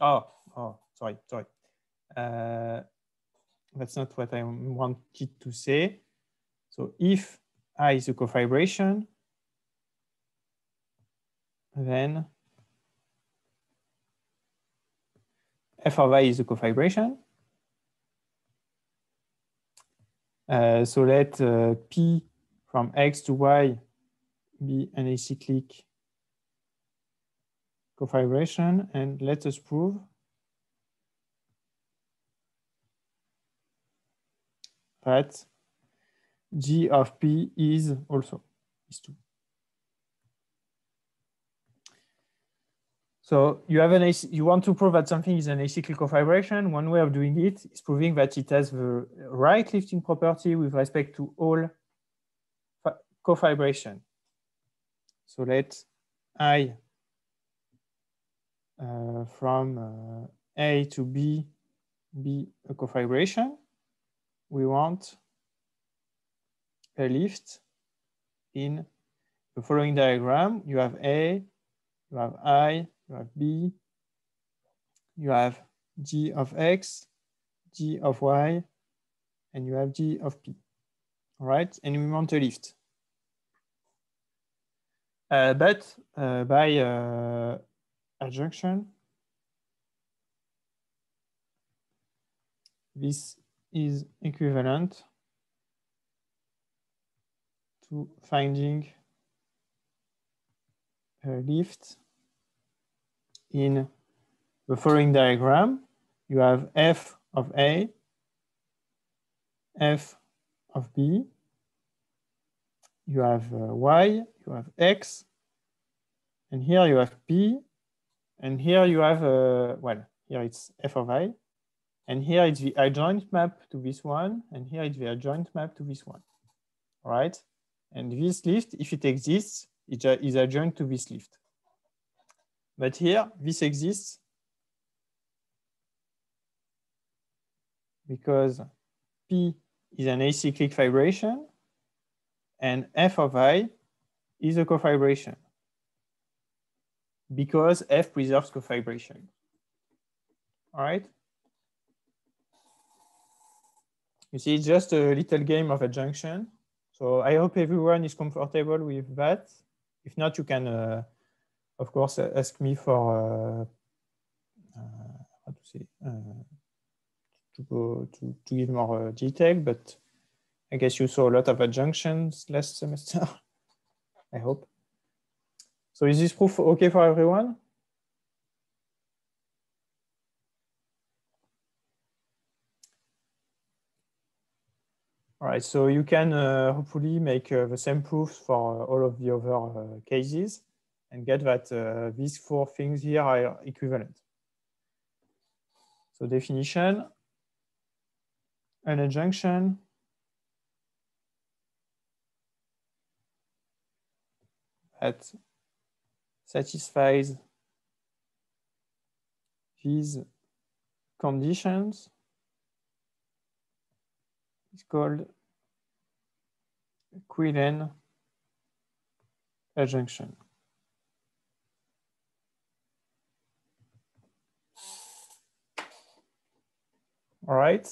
Oh, oh, sorry, sorry. Uh, that's not what I wanted to say. So if I is a cofibration, then f of i is a cofibration. Uh, so let uh, p from x to y be an acyclic cofibration and let us prove that g of p is also is 2. So you have an you want to prove that something is an acyclic cofibration. One way of doing it is proving that it has the right lifting property with respect to all cofibration. So let I uh, from uh, A to B be a cofibration. We want a lift in the following diagram. You have A, you have I, you have B, you have G of X, G of Y, and you have G of P. All right, and we want a lift. Uh, but uh, by uh, adjunction, this is equivalent to finding a lift in the following diagram, you have f of A, f of B, you have uh, y, you have x, and here you have p, and here you have, uh, well, here it's f of i, and here it's the adjoint map to this one, and here it's the adjoint map to this one, right? And this lift, if it exists, it is adjoint to this lift. But here, this exists because P is an acyclic fibration and F of I is a cofibration because F preserves cofibration. All right. You see, it's just a little game of adjunction. So I hope everyone is comfortable with that. If not, you can uh, of course, ask me for uh, uh, how to say uh, to go to, to give more detail, but I guess you saw a lot of adjunctions last semester. I hope. So is this proof okay for everyone? All right, so you can uh, hopefully make uh, the same proofs for all of the other uh, cases and get that uh, these four things here are equivalent. So definition, an adjunction that satisfies these conditions is called Quillen adjunction. All right.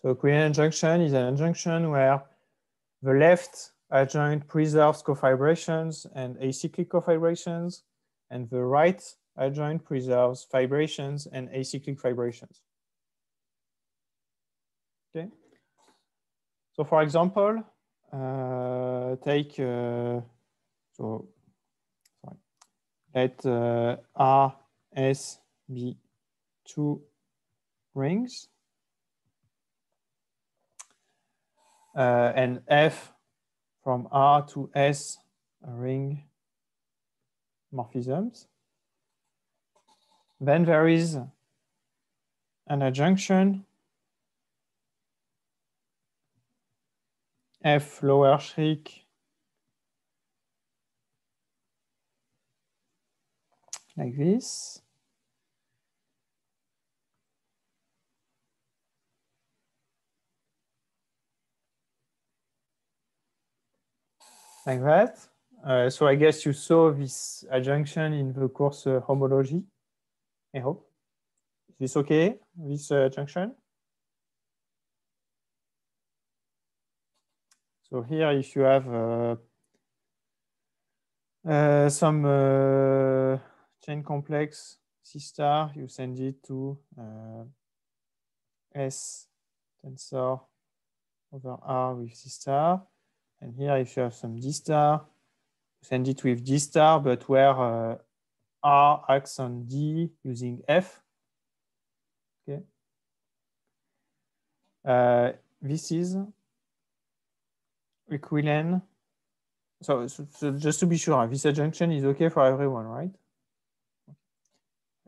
So Quillen adjunction is an adjunction where the left adjoint preserves cofibrations and acyclic cofibrations, and the right adjoint preserves fibrations and acyclic fibrations. Okay. So for example, uh, take, uh, so sorry, let uh, R, S be two rings. Uh, and F from R to S ring morphisms. Then there is an adjunction F lower shriek like this. Like that. Uh, so I guess you saw this adjunction in the course uh, homology, I hope. Is this okay, this uh, adjunction? So here, if you have uh, uh, some uh, chain complex C star, you send it to S tensor over R with C star. And here, if you have some D star, send it with D star, but where uh, R acts on D using F. Okay. Uh, this is equivalent. So, so, so, just to be sure, this adjunction is okay for everyone, right?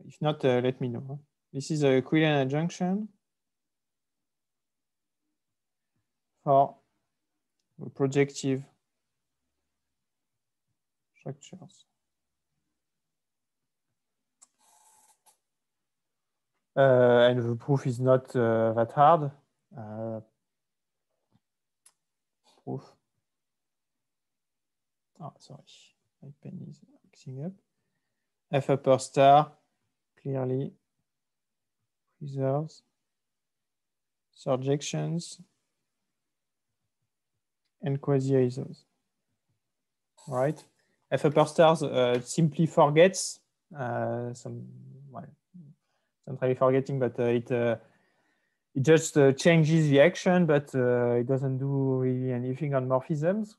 If not, uh, let me know. This is a Quillen adjunction for projective structures. Uh, and the proof is not uh, that hard. Uh, proof. Oh, sorry, my pen is mixing up. F upper star clearly preserves surjections and quasi-isos. Right? F upper stars uh, simply forgets uh, some, well, not really forgetting, but uh, it uh, it just uh, changes the action, but uh, it doesn't do really anything on morphisms.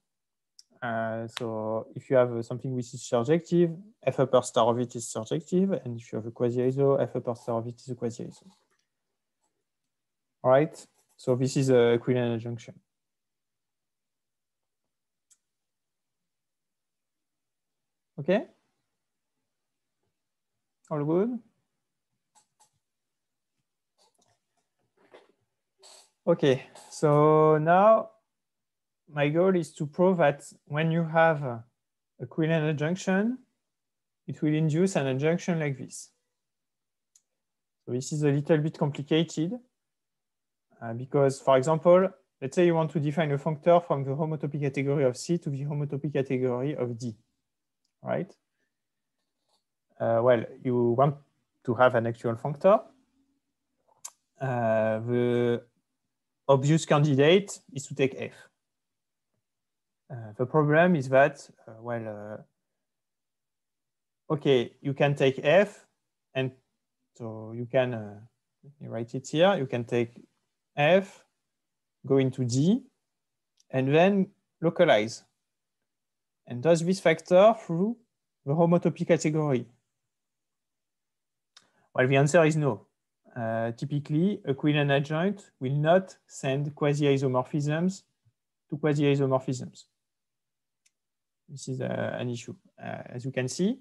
so if you have something which is surjective, F upper star of it is surjective, and if you have a quasi-iso, F upper star of it is a quasi-iso. All right, so this is a Quillen adjunction. Okay? All good? Okay, so now my goal is to prove that when you have a Quillen adjunction, it will induce an adjunction like this. So this is a little bit complicated uh, because, for example, let's say you want to define a functor from the homotopy category of C to the homotopy category of D, right? Uh, well, you want to have an actual functor. Uh, the obvious candidate is to take F. Uh, the problem is that, uh, well, uh, okay, you can take F, and so you can, uh, write it here, you can take F, go into D, and then localize. And does this factor through the homotopy category? Well, the answer is no. Uh, typically, a Quillen adjoint will not send quasi-isomorphisms to quasi-isomorphisms. This is uh, an issue. Uh, as you can see,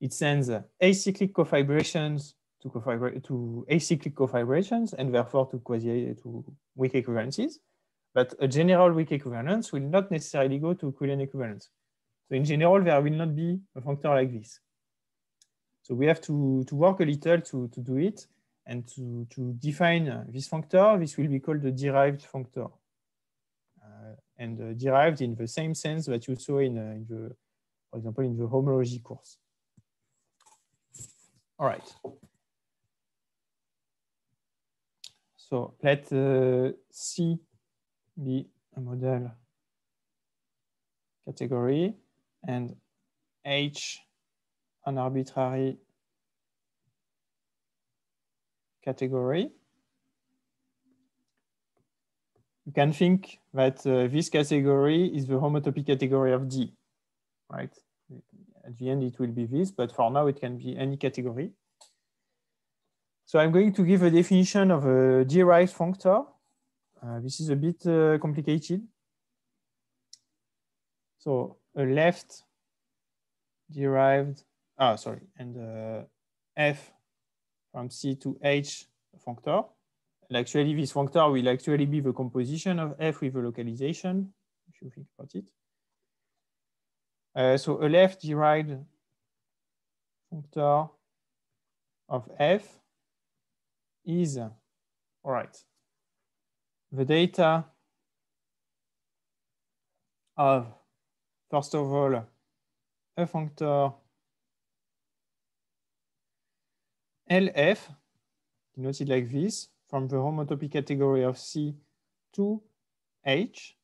it sends acyclic cofibrations to, cofibra to acyclic cofibrations and therefore to quasi to weak equivalences. But a general weak equivalence will not necessarily go to equivalent equivalence. So in general, there will not be a functor like this. So we have to, to work a little to, to do it. And to, to define this functor, this will be called the derived functor. Uh, and uh, derived in the same sense that you saw in, uh, in, the, for example, in the homology course. All right. So let uh, C be a model category and H an arbitrary category. You can think that uh, this category is the homotopy category of D, right? At the end, it will be this, but for now, it can be any category. So I'm going to give a definition of a derived functor. Uh, this is a bit uh, complicated. So a left derived, ah, sorry, and uh, f from C to H functor. And actually, this functor will actually be the composition of f with a localization, if you think about it. Uh, so a left derived functor of f is, all right, the data of, first of all, a functor LF, denoted like this, from the homotopy category of C to H,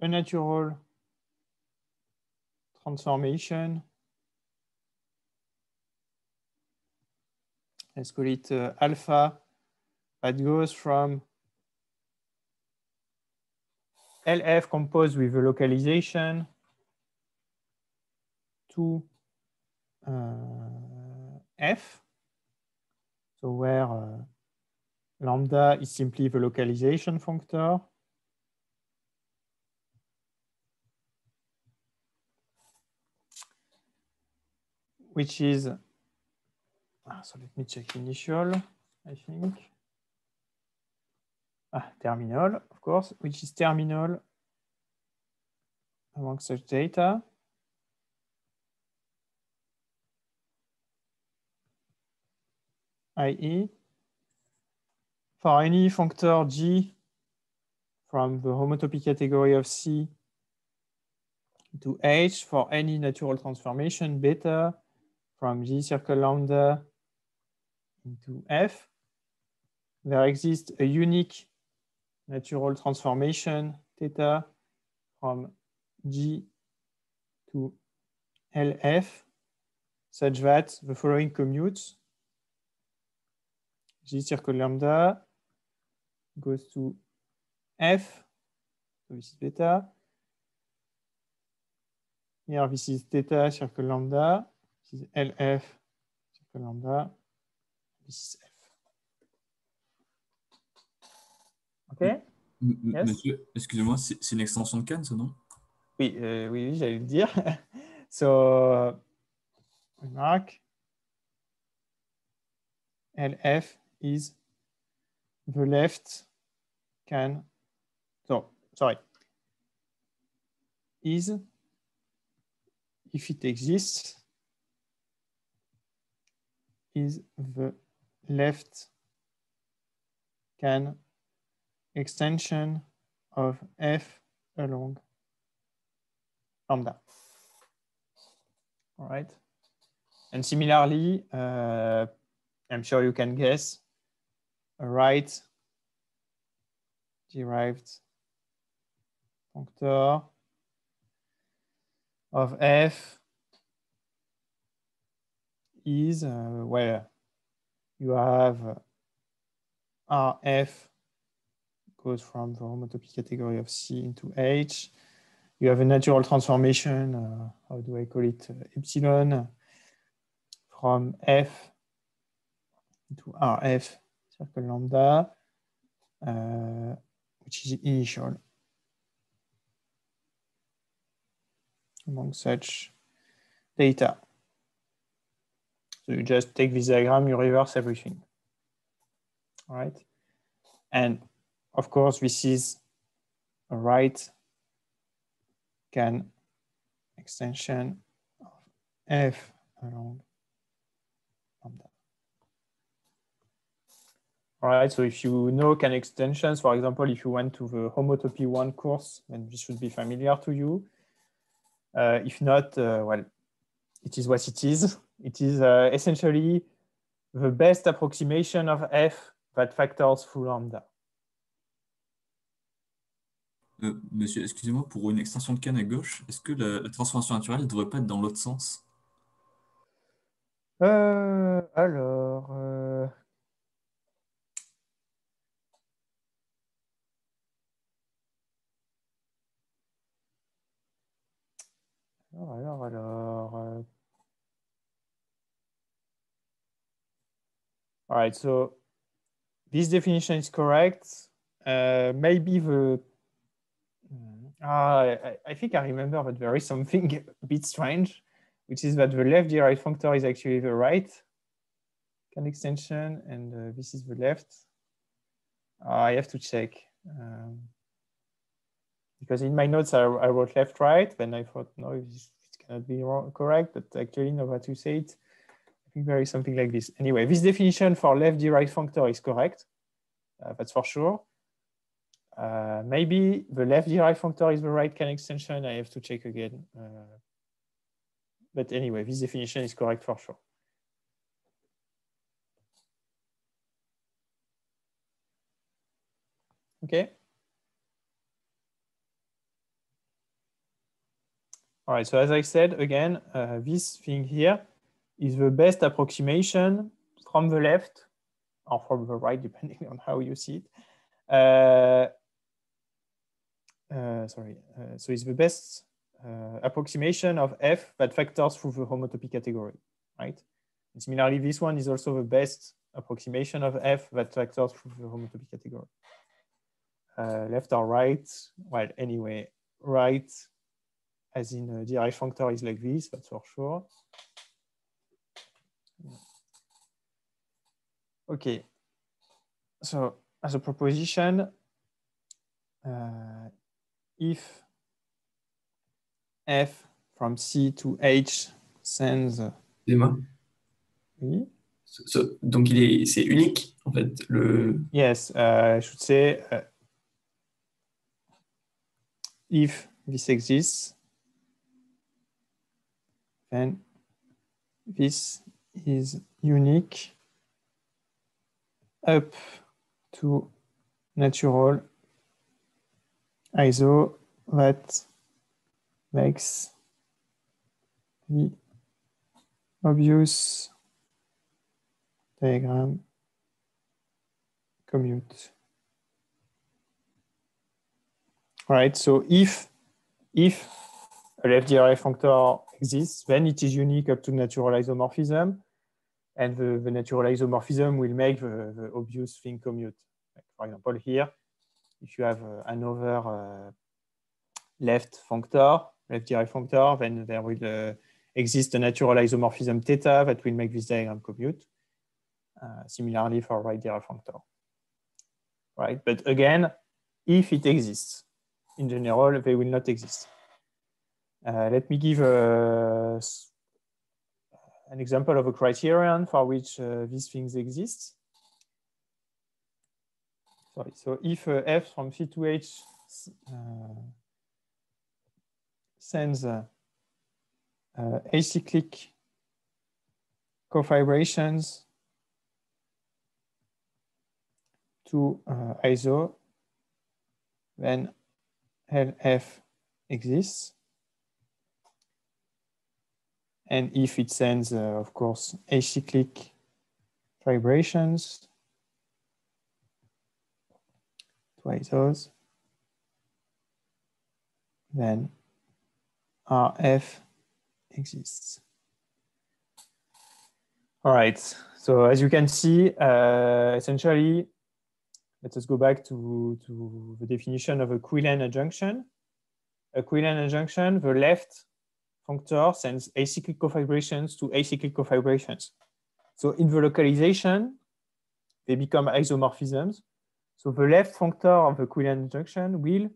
a natural transformation. Let's call it uh, alpha that goes from LF composed with a localization to uh, F. So where uh, lambda is simply the localization functor. Which is, ah, so let me check initial, I think. Ah, terminal, of course, which is terminal among such data. i.e. for any functor G from the homotopy category of C to H for any natural transformation beta from G circle lambda into F, there exists a unique natural transformation theta from G to LF such that the following commutes G circle lambda goes to F, so this is beta. Here this is theta circle lambda, this is LF circle lambda, this is F. OK yes? Monsieur, excusez-moi, c'est une extension de Cannes, ça, non? Oui, euh, oui, oui j'allais le dire. so, remark, LF is the left can, so sorry, is, if it exists, is the left can extension of f along lambda. All right. And similarly, uh, I'm sure you can guess a right derived functor of f is uh, where you have uh, rf goes from the homotopy category of C into H. You have a natural transformation, uh, how do I call it, uh, epsilon, from F into RF circle lambda, uh, which is initial among such data. So you just take this diagram, you reverse everything. All right? And of course, this is a right Kan extension of f along lambda. All right, so if you know Kan extensions, for example, if you went to the homotopy one course, then this should be familiar to you. Uh, if not, uh, well, it is what it is. It is uh, essentially the best approximation of f that factors through lambda. Euh, monsieur, excusez-moi, pour une extension de canne à gauche, est-ce que la, transformation naturelle ne devrait pas être dans l'autre sens? Euh, euh, alors. Alors, alors, alors. All right, so this definition is correct. Uh, maybe the Ah, I, I think I remember that there is something a bit strange, which is that the left derived functor is actually the right Kan extension, and uh, this is the left. Ah, I have to check. Um, because in my notes, I, I wrote left, right, then I thought, no, it cannot be wrong, correct, but actually, now that you say it, I think there is something like this. Anyway, this definition for left derived functor is correct. Uh, that's for sure. Uh, maybe the left derived functor is the right Kan extension. I have to check again. Uh, but anyway, this definition is correct for sure. Okay. All right, so as I said, again, uh, this thing here is the best approximation from the left or from the right, depending on how you see it. Uh, uh, sorry, uh, so it's the best uh, approximation of f that factors through the homotopy category, right? And similarly, this one is also the best approximation of f that factors through the homotopy category. Uh, left or right, well, anyway, right as in a derived functor is like this, that's for sure. Okay, so as a proposition, uh, if f from C to H sends. Excusez-moi. Oui. So- so- donc il est, c'est unique en fait. Le, Yes, uh, I should say uh, if this exists, then this is unique up to natural ISO that makes the obvious diagram commute. Right, so if if a left derived functor exists, then it is unique up to natural isomorphism, and the, the natural isomorphism will make the, the obvious thing commute. Like for example, here, if you have uh, another uh, left functor, left derived functor, then there will uh, exist a natural isomorphism theta that will make this diagram commute. Similarly for right derived functor. Right, but again, if it exists, in general, they will not exist. Uh, let me give an example of a criterion for which uh, these things exist. Sorry, so if uh, f from C to H uh, sends uh, uh, acyclic cofibrations to uh, ISO, then LF exists. And if it sends, uh, of course, acyclic fibrations ISOs, then RF exists. All right, so as you can see, uh, essentially, let us go back to, to the definition of a Quillen adjunction. A Quillen adjunction, the left functor sends acyclic cofibrations to acyclic cofibrations. So in the localization, they become isomorphisms. So the left functor of the Quillen adjunction will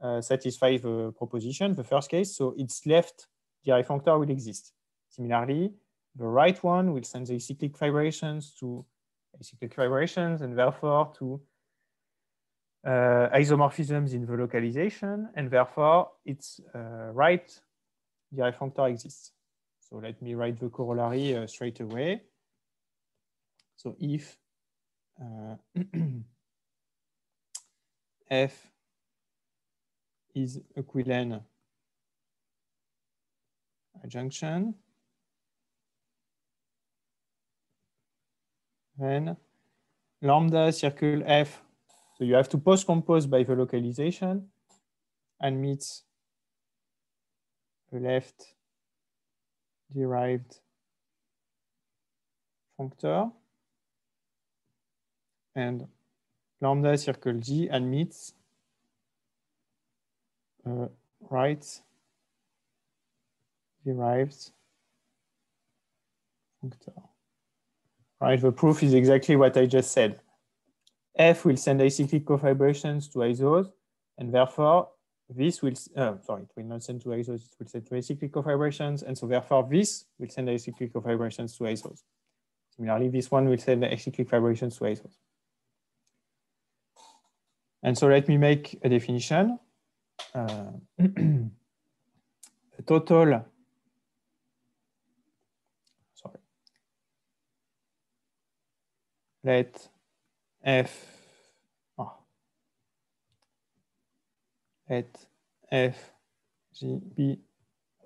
uh, satisfy the proposition, the first case. So its left derived functor will exist. Similarly, the right one will send the acyclic fibrations to acyclic fibrations and therefore to uh, isomorphisms in the localization, and therefore its uh, right derived functor exists. So let me write the corollary uh, straight away. So if uh, f is a Quillen adjunction, then lambda circle f. So you have to post-compose by the localization and meet the left derived functor. And lambda circle G admits a right derived functor. Right, the proof is exactly what I just said. F will send acyclic cofibrations to isos, and therefore this will, uh, sorry, it will not send to isos, it will send to acyclic cofibrations, and so therefore this will send acyclic cofibrations to isos. Similarly, this one will send acyclic fibrations to isos. And so let me make a definition. Uh, a total, sorry, let f, oh, let f g be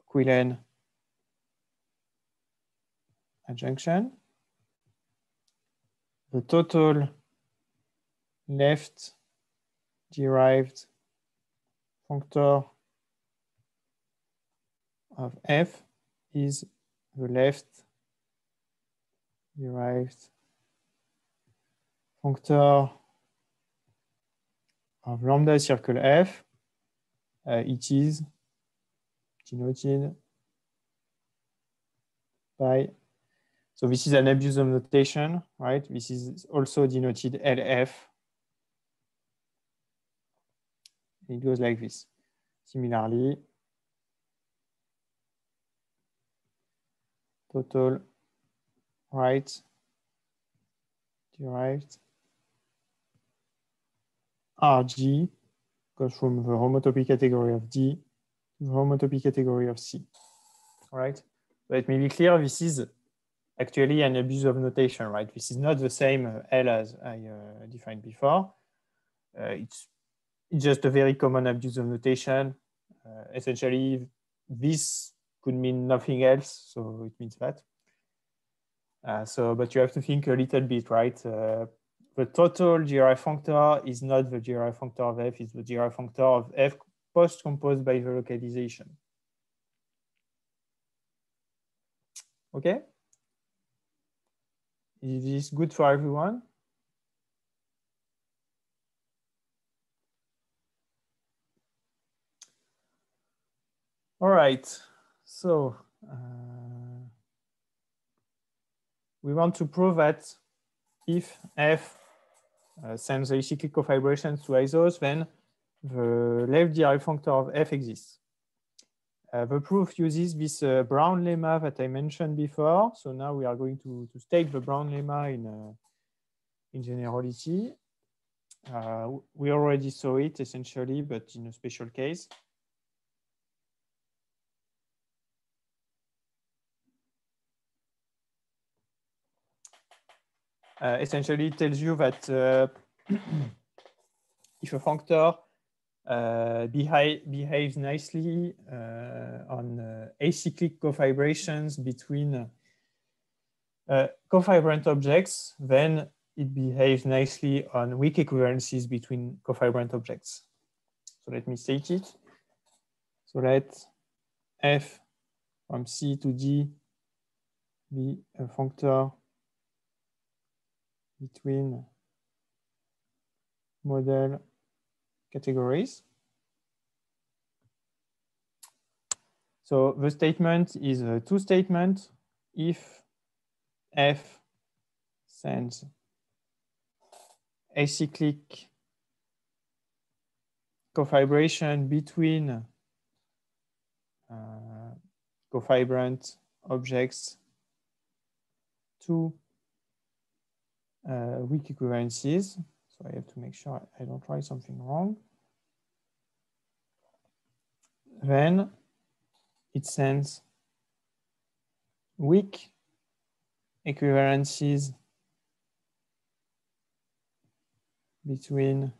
Quillen adjunction. The total left derived functor of f is the left derived functor of lambda circle f. Uh, it is denoted by, so this is an abuse of notation, right? This is also denoted LF. It goes like this. Similarly, total right derived RG goes from the homotopy category of D to the homotopy category of C. All right? Let me be clear. This is actually an abuse of notation, right? This is not the same L as I uh, defined before. Uh, it's just a very common abuse of notation. Uh, essentially, this could mean nothing else, so it means that. Uh, so, but you have to think a little bit, right? Uh, the total derived functor is not the derived functor of f, it's the derived functor of f post-composed by the localization. Okay? Is this good for everyone? All right, so uh, we want to prove that if f uh, sends acyclic cofibrations to isos, then the left derived functor of f exists. Uh, the proof uses this uh, Brown lemma that I mentioned before. So now we are going to, to state the Brown lemma in, uh, in generality. Uh, we already saw it essentially, but in a special case. Uh, essentially tells you that uh, if a functor uh, behave, behaves nicely uh, on uh, acyclic cofibrations between uh, cofibrant objects, then it behaves nicely on weak equivalencies between cofibrant objects. So let me state it. So let f from C to D be a functor between model categories. So the statement is a two statement. If f sends acyclic cofibration between uh, cofibrant objects to Uh, weak equivalencies. So I have to make sure I don't try something wrong. Then it sends weak equivalencies between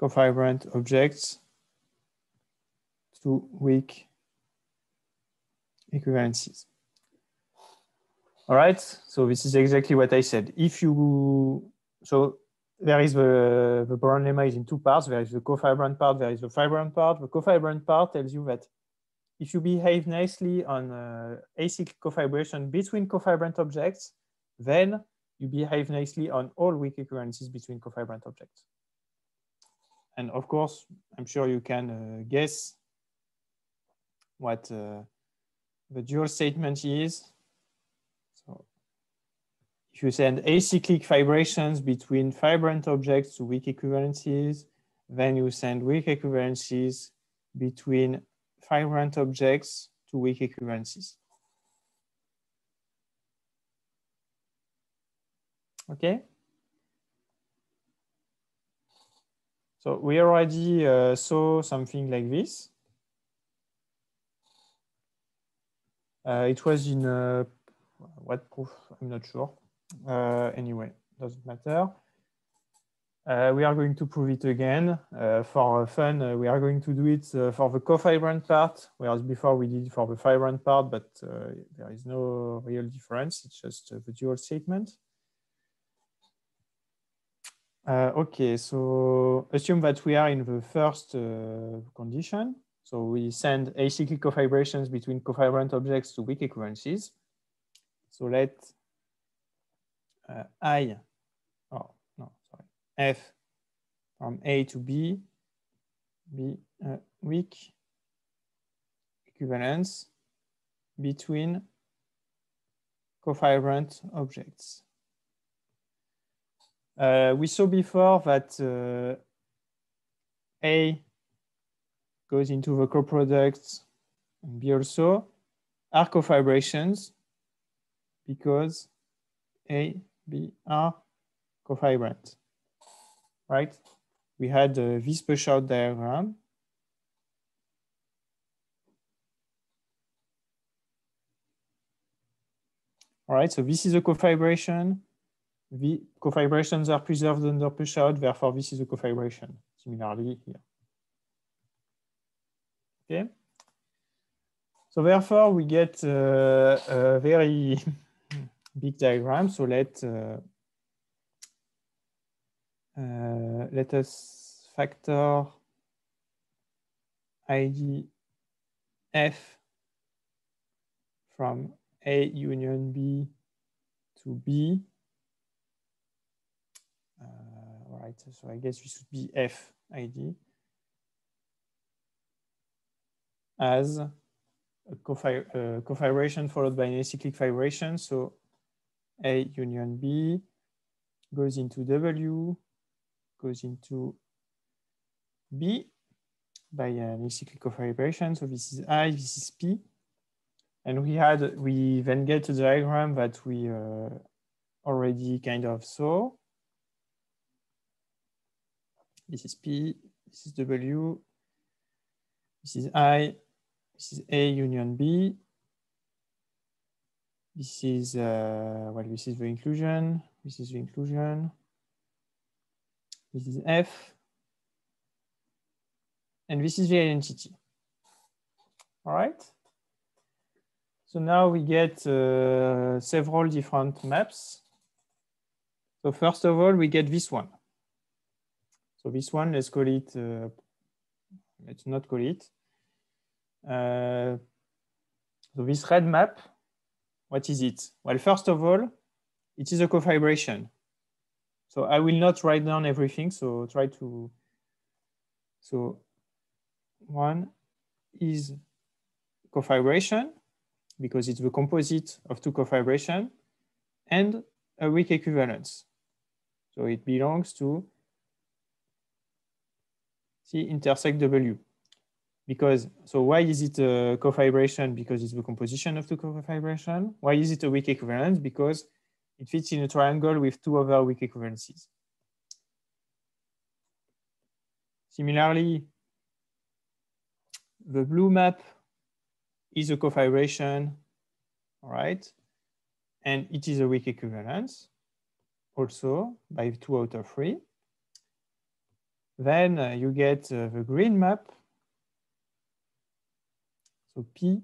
cofibrant objects to weak equivalencies. All right, so this is exactly what I said. If you, so there is the, the Brown lemma is in two parts. There is the cofibrant part, there is the fibrant part. The cofibrant part tells you that if you behave nicely on uh, cofibration between cofibrant objects, then you behave nicely on all weak equivalencies between cofibrant objects. And of course, I'm sure you can uh, guess what uh, the dual statement is. If you send acyclic fibrations between fibrant objects to weak equivalencies, then you send weak equivalencies between fibrant objects to weak equivalencies. Okay. So we already uh, saw something like this. Uh, it was in uh, what proof? I'm not sure. Uh, anyway, doesn't matter. Uh, we are going to prove it again. Uh, for fun, uh, we are going to do it uh, for the cofibrant part, whereas before we did for the fibrant part, but uh, there is no real difference. It's just the dual statement. okay, so assume that we are in the first condition. So we send acyclic cofibrations between cofibrant objects to weak equivalencies. So let I, oh, no, sorry, F. From A to B. Be a weak. Equivalence. Between cofibrant objects. Uh, we saw before that uh, A goes into the coproducts and B also are cofibrations because A, B are cofibrant, right? We had the Vispe-Shout diagram. All right, so this is a cofibration. The cofibrations are preserved under push-out, therefore this is a cofibration. Similarly here. Okay. So therefore we get uh, a very big diagram. So let uh, uh, let us factor ID F from A union B to B. Uh, all right, so I guess this would be F ID as a cofi uh, cofibration followed by an acyclic fibration. So A union B goes into W, goes into B by an acyclic cofibration. So this is I, this is P. And we had, we then get a diagram that we uh, already kind of saw. This is P, this is W, this is I, this is A union B. This is, uh, well, this is the inclusion, this is the inclusion. This is F. And this is the identity. All right. So now we get uh, several different maps. So first of all, we get this one. So this one, let's call it, uh, let's not call it. Uh, so this red map, what is it? Well, first of all, it is a cofibration. So I will not write down everything. So try to, so one is cofibration because it's the composite of two cofibration and a weak equivalence. So it belongs to C intersect W. Because, so why is it a cofibration? Because it's the composition of two cofibration. Why is it a weak equivalence? Because it fits in a triangle with two other weak equivalences Similarly, the blue map is a cofibration, all right? And it is a weak equivalence also by two out of three. Then uh, you get uh, the green map. So P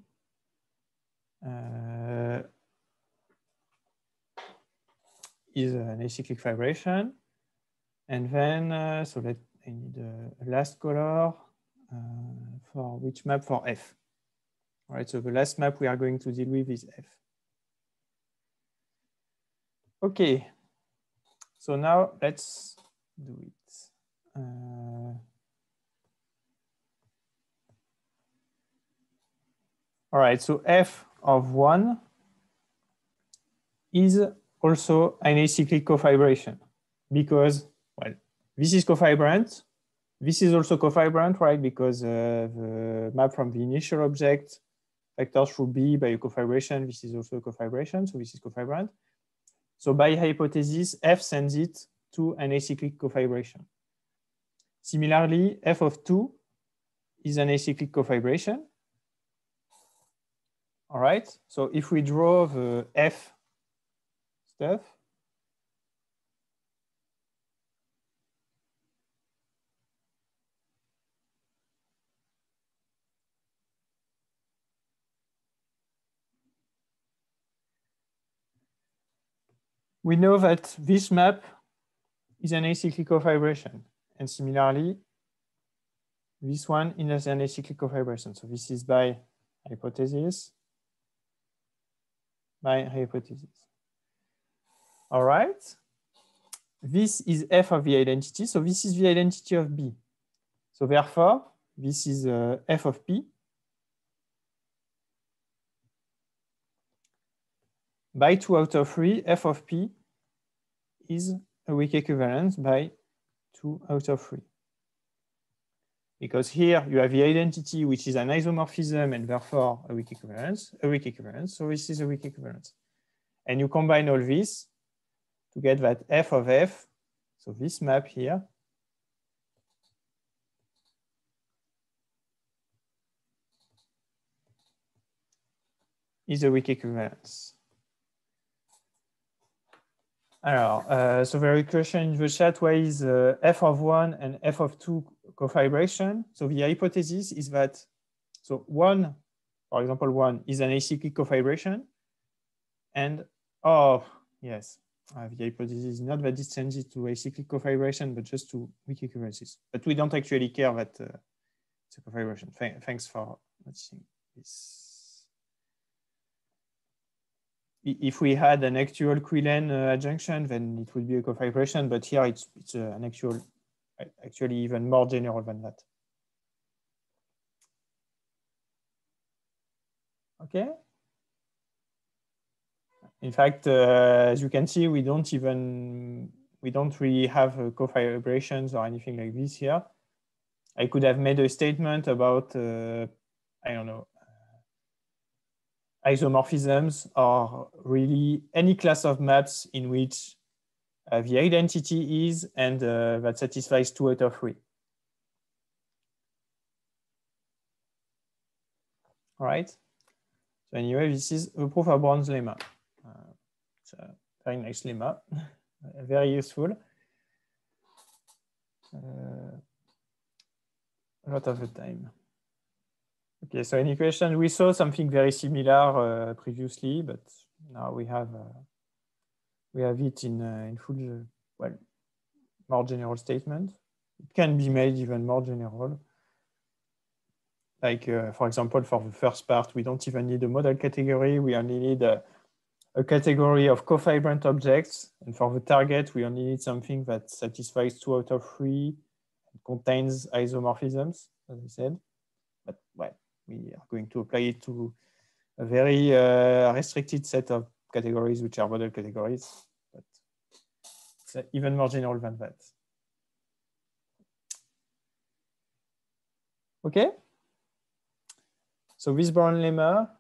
uh, is an acyclic fibration. And then, uh, so let I need a last color uh, for which map for F. All right, so the last map we are going to deal with is F. Okay, so now let's do it. All right, so F of one is also an acyclic cofibration because, well, this is cofibrant. This is also cofibrant, right? Because uh, the map from the initial object vectors through B by a cofibration, this is also a cofibration, so this is cofibrant. So by hypothesis, F sends it to an acyclic cofibration. Similarly, F of 2 is an acyclic cofibration. All right, so if we draw the F stuff, we know that this map is an acyclic cofibration. And similarly, this one is an acyclic cofibration. So this is by hypothesis, by hypothesis. All right. This is f of the identity. So this is the identity of B. So therefore, this is uh, f of P. by 2 out of 3, f of p is a weak equivalence by 2 out of 3. Because here you have the identity, which is an isomorphism and therefore a weak equivalence, a weak equivalence. So this is a weak equivalence. And you combine all this to get that f of f, so this map here, is a weak equivalence. Alors, uh, so very question in the chat, why is uh, f of one and f of two cofibration? So the hypothesis is that, so one, for example, one is an acyclic cofibration. And, oh, yes, uh, the hypothesis is not that it changes to acyclic cofibration, but just to weak equivalences. But we don't actually care that uh, it's a cofibration. Th thanks for noticing this if we had an actual Quillen uh, adjunction, then it would be a cofibration, but here it's, it's uh, an actual, actually even more general than that. Okay. In fact, uh, as you can see, we don't even, we don't really have uh, cofibrations or anything like this here. I could have made a statement about, uh, I don't know, isomorphisms or really any class of maps in which the identity is and uh, that satisfies two out of three. All right. So anyway, this is a proof of Brown's lemma. Uh, it's a very nice lemma, very useful. Uh, a lot of the time. Okay, so any question? We saw something very similar uh, previously, but now we have uh, we have it in uh, in full uh, well more general statement. It can be made even more general. Like uh, for example, for the first part, we don't even need a model category. We only need a, a category of cofibrant objects, and for the target, we only need something that satisfies two out of three, contains isomorphisms, as I said. But well we are going to apply it to a very uh, restricted set of categories, which are model categories, but it's uh, even more general than that. Okay. So this Brown lemma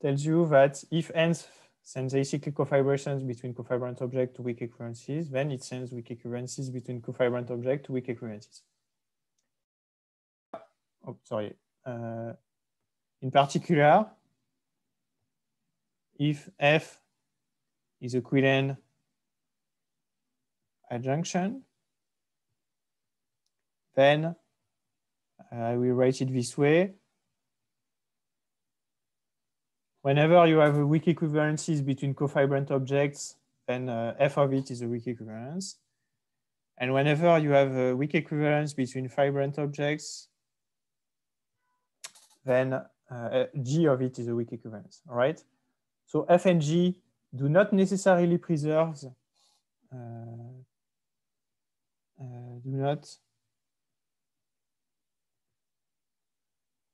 tells you that if n sends acyclic cofibrations between cofibrant object to weak equivalences, then it sends weak equivalences between cofibrant object to weak equivalences. Oh, sorry. Uh, in particular, if F is a Quillen adjunction, then I uh, will write it this way. Whenever you have a weak equivalences between cofibrant objects, then uh, f of it is a weak equivalence. And whenever you have a weak equivalence between fibrant objects, then uh, G of it is a weak equivalence, all right? So F and G do not necessarily preserve, uh, uh, do not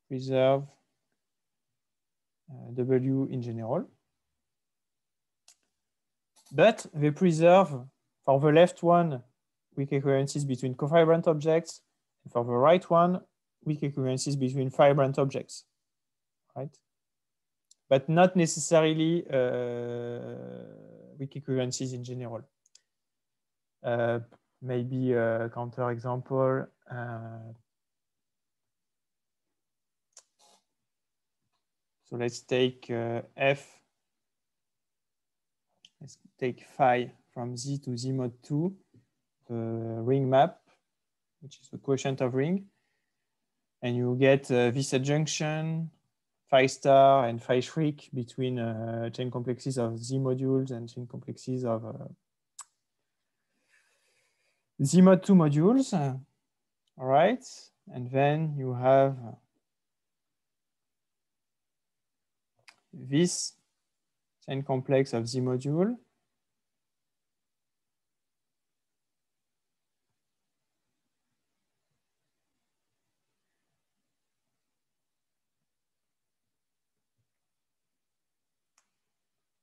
preserve uh, W in general. But they preserve, for the left one, weak equivalences between cofibrant objects, and for the right one, weak equivalences between fibrant objects, right? But not necessarily uh, weak equivalences in general. Uh, maybe a counter example. Uh, so let's take F Let's take phi from Z to Z mod 2, the ring map, which is the quotient of ring. And you get uh, this adjunction, phi star and phi shriek between uh, chain complexes of Z modules and chain complexes of uh, Z mod 2 modules. all right. And then you have this chain complex of Z module.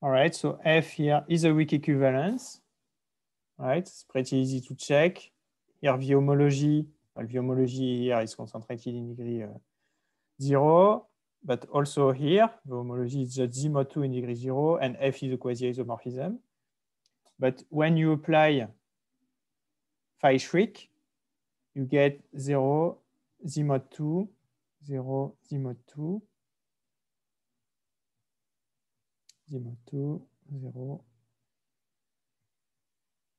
All right, so F here is a weak equivalence. All right, it's pretty easy to check. Here, the homology, well, the homology here is concentrated in degree uh, zero but also here, the homology is just Z mod 2 in degree 0, and F is a quasi-isomorphism. But when you apply phi shriek, you get 0, Z mod 2, 0, Z mod 2, 2, 0,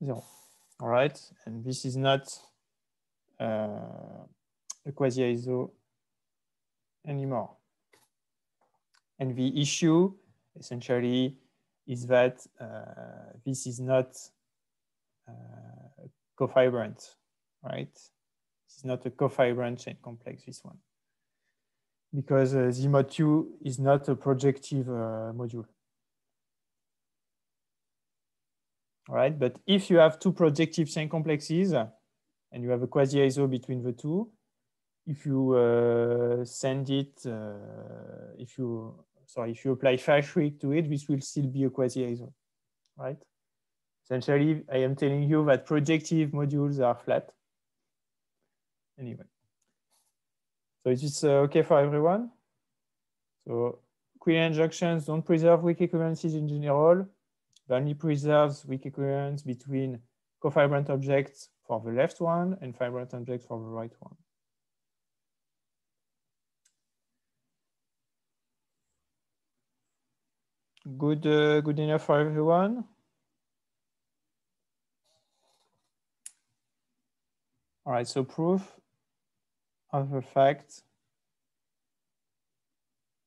0. All right, and this is not uh, a quasi-iso anymore. And the issue essentially is that uh, this is not uh, cofibrant, right? This is not a cofibrant chain complex, this one. Because uh, the mod 2 is not a projective uh, module. Right, but if you have two projective chain complexes and you have a quasi-iso between the two, if you uh, send it, uh, if you sorry, if you apply shriek to it, this will still be a quasi-iso, right? Essentially, I am telling you that projective modules are flat. Anyway, so is this uh, okay for everyone? So Quillen adjunctions don't preserve weak equivalences in general. Only preserves weak equivalence between cofibrant objects for the left one and fibrant objects for the right one. Good, uh, good enough for everyone. All right, so proof of the fact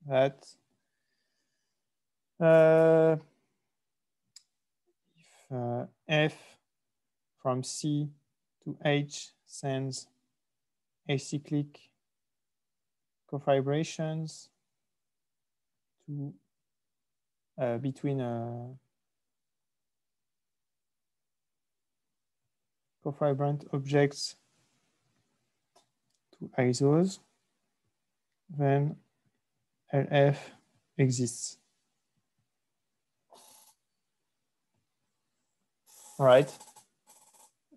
that uh, uh, F from C to H sends acyclic cofibrations to uh, between uh, cofibrant objects to isos, then LF exists. All right.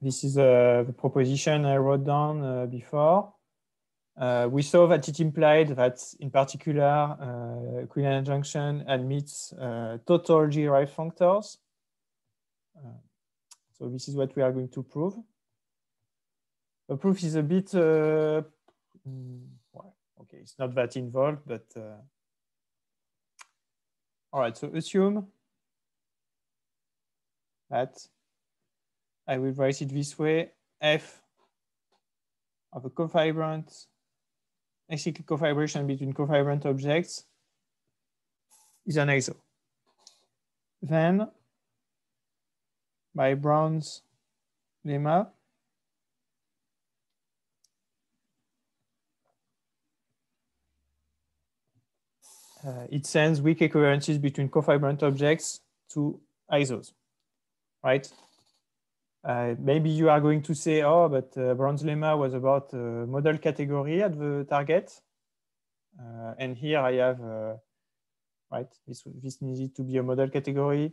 This is uh, the proposition I wrote down uh, before. Uh, we saw that it implied that, in particular, uh, Quillen adjunction admits uh, total G-derived functors. Uh, so this is what we are going to prove. The proof is a bit, uh, mm, well, okay, it's not that involved, but all right, so assume that I will write it this way, f of a cofibrant acyclic cofibration between cofibrant objects is an iso. Then, by Brown's lemma, uh, it sends weak equivalences between cofibrant objects to ISOs, right? Uh, maybe you are going to say, oh, but uh, Brown's lemma was about uh, model category at the target. Uh, and here I have, uh, right, this, this needed to be a model category.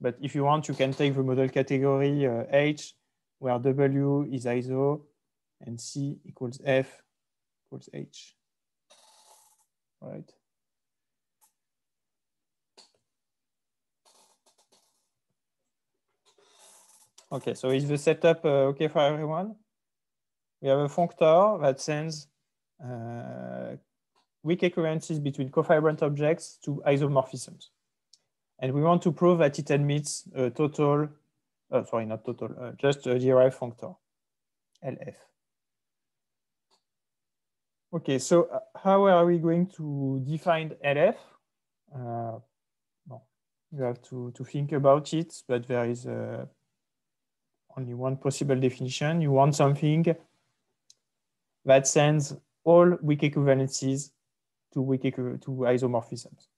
But if you want, you can take the model category H, where W is ISO, and C equals F equals H, right? Okay, so is the setup uh, okay for everyone? We have a functor that sends uh, weak equivalences between cofibrant objects to isomorphisms. And we want to prove that it admits a total, uh, sorry, not total, uh, just a derived functor, LF. Okay, so uh, how are we going to define LF? Uh, well, you have to, to think about it, but there is a only one possible definition. You want something that sends all weak equivalences to weak to isomorphisms.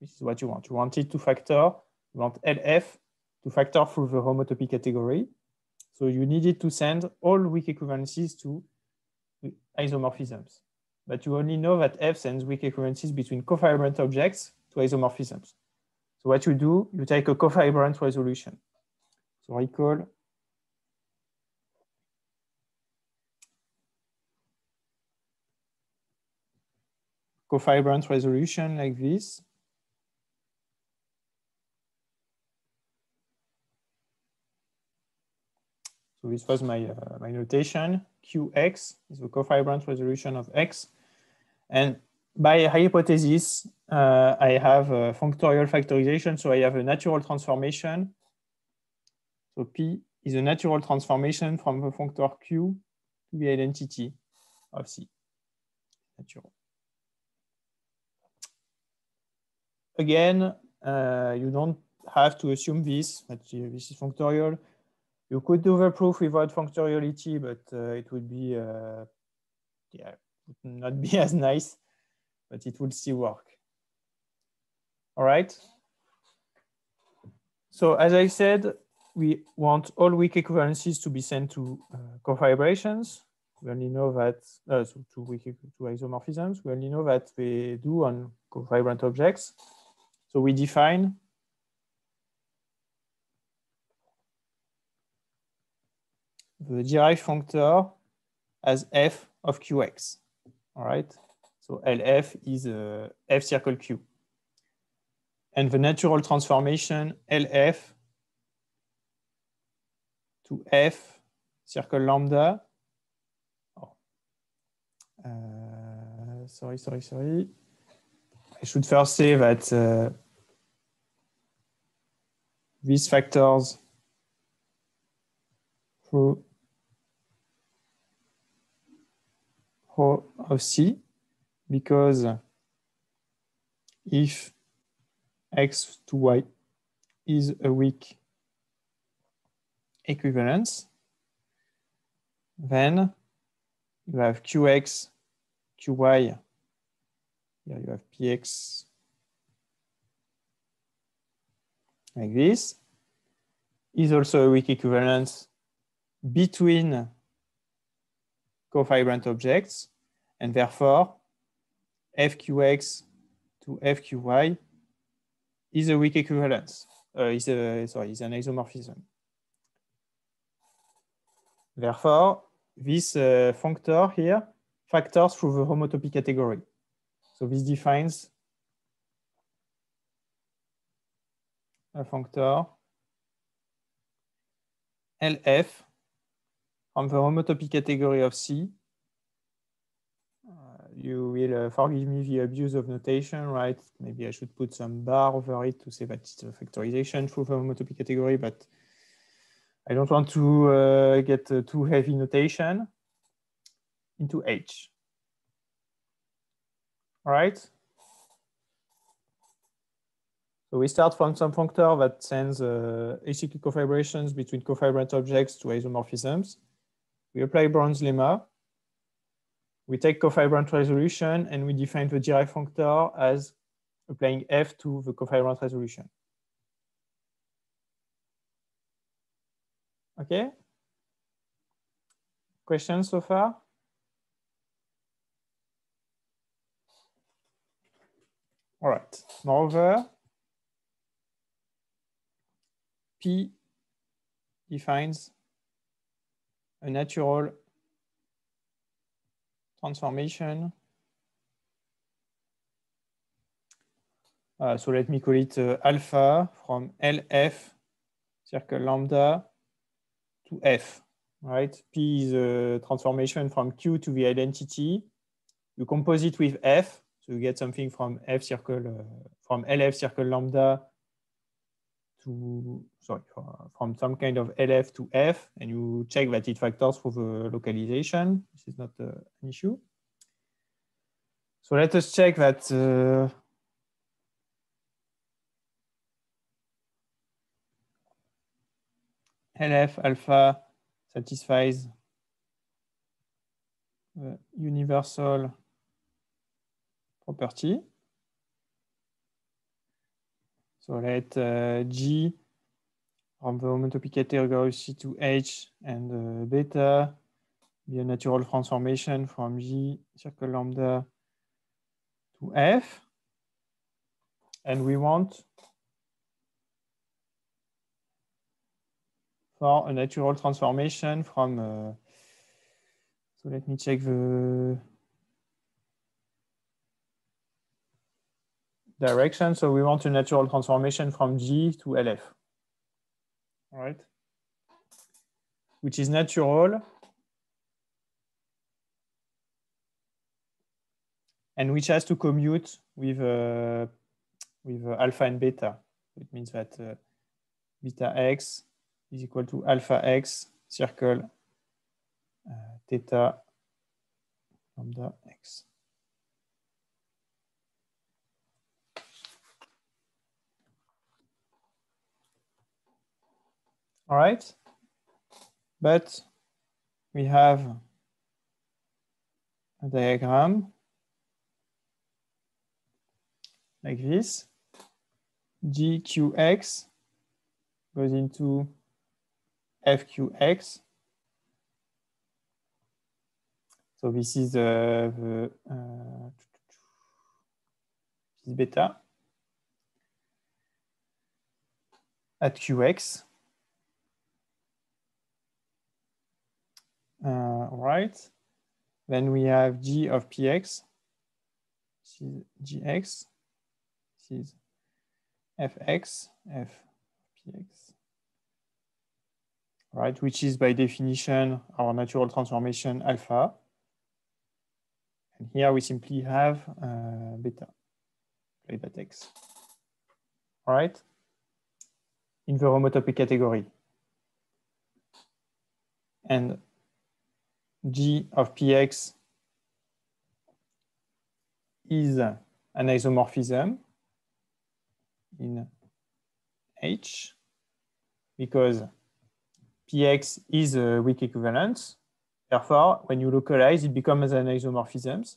This is what you want. You want it to factor, you want LF to factor through the homotopy category. So you need it to send all weak equivalences to isomorphisms. But you only know that F sends weak equivalences between cofibrant objects to isomorphisms. So what you do, you take a cofibrant resolution. So recall cofibrant resolution like this. So this was my, uh, my notation. Qx is the cofibrant resolution of X. And by hypothesis, uh, I have a functorial factorization. So I have a natural transformation. So P is a natural transformation from the functor Q to the identity of C. Natural. Again, uh, you don't have to assume this, that this is functorial. You could do the proof without functoriality, but uh, it would be, uh, yeah, not be as nice, but it would still work. All right. So as I said, we want all weak equivalences to be sent to uh, cofibrations. We only know that, uh, so to, weak, to isomorphisms, we only know that they do on cofibrant objects. So we define the derived functor as f of qx. All right? So LF is a f circle q. And the natural transformation LF to f circle lambda. Oh. Uh, sorry, sorry, sorry. I should first say that uh, these factors through Ho of C because if x to y is a weak equivalence, then you have qx, qy, here you have px like this, is also a weak equivalence between cofibrant objects, and therefore fqx to fqy is a weak equivalence, uh, is a, sorry, is an isomorphism. Therefore, this uh, functor here factors through the homotopy category. So this defines a functor LF from the homotopy category of C. Uh, you will uh, forgive me the abuse of notation, right? Maybe I should put some bar over it to say that it's a factorization through the homotopy category, but I don't want to uh, get too heavy notation into H. All right. So we start from some functor that sends uh, cofibrations between cofibrant objects to isomorphisms. We apply Brown's lemma. we take cofibrant resolution and we define the derived functor as applying f to the cofibrant resolution. Okay. Questions so far? All right. Moreover, P defines a natural transformation. Uh, so let me call it uh, alpha from LF circle lambda to F, right? P is a transformation from Q to the identity. You compose it with F, so you get something from F circle, uh, from LF circle lambda sorry, from some kind of LF to F, and you check that it factors for the localization. This is not uh, an issue. So let us check that uh, LF alpha satisfies the universal property. So let uh, G from the homotopy category C to H and uh, beta be a natural transformation from G circle lambda to F. And we want for a natural transformation from, uh, so let me check the direction. So we want a natural transformation from G to LF, right? Which is natural and which has to commute with, uh, with uh, alpha and beta. It means that uh, beta x is equal to alpha x circle uh, theta lambda x. All right, but we have a diagram like this. GQX goes into FQX. So this is uh, the uh, this is beta at QX. Right. Then we have G of PX. GX. This is FX, FPX right? Which is by definition our natural transformation alpha. And here we simply have uh, beta, play that x, right? In the homotopy category. And G of Px is an isomorphism in H because Px is a weak equivalence. Therefore, when you localize, it becomes an isomorphism.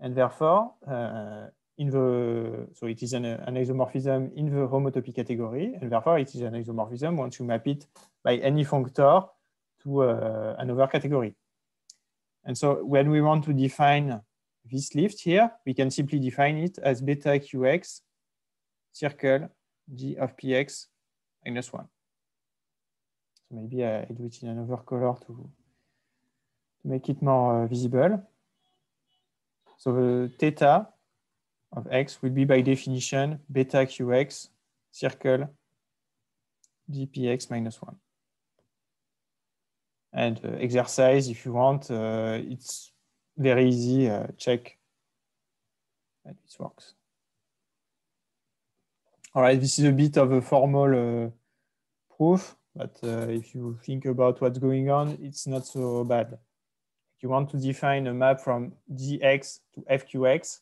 And therefore, uh, in the, so it is an, isomorphism in the homotopy category. And therefore, it is an isomorphism once you map it by any functor to uh, another category. And so when we want to define this lift here, we can simply define it as beta qx circle g of px minus 1. So maybe I do it in another color to, make it more uh, visible. So the theta of x will be by definition beta qx circle gpx minus 1. And uh, exercise, if you want, uh, it's very easy. Uh, check that it works. All right, this is a bit of a formal proof. But if you think about what's going on, it's not so bad. You want to define a map from GX to FQX.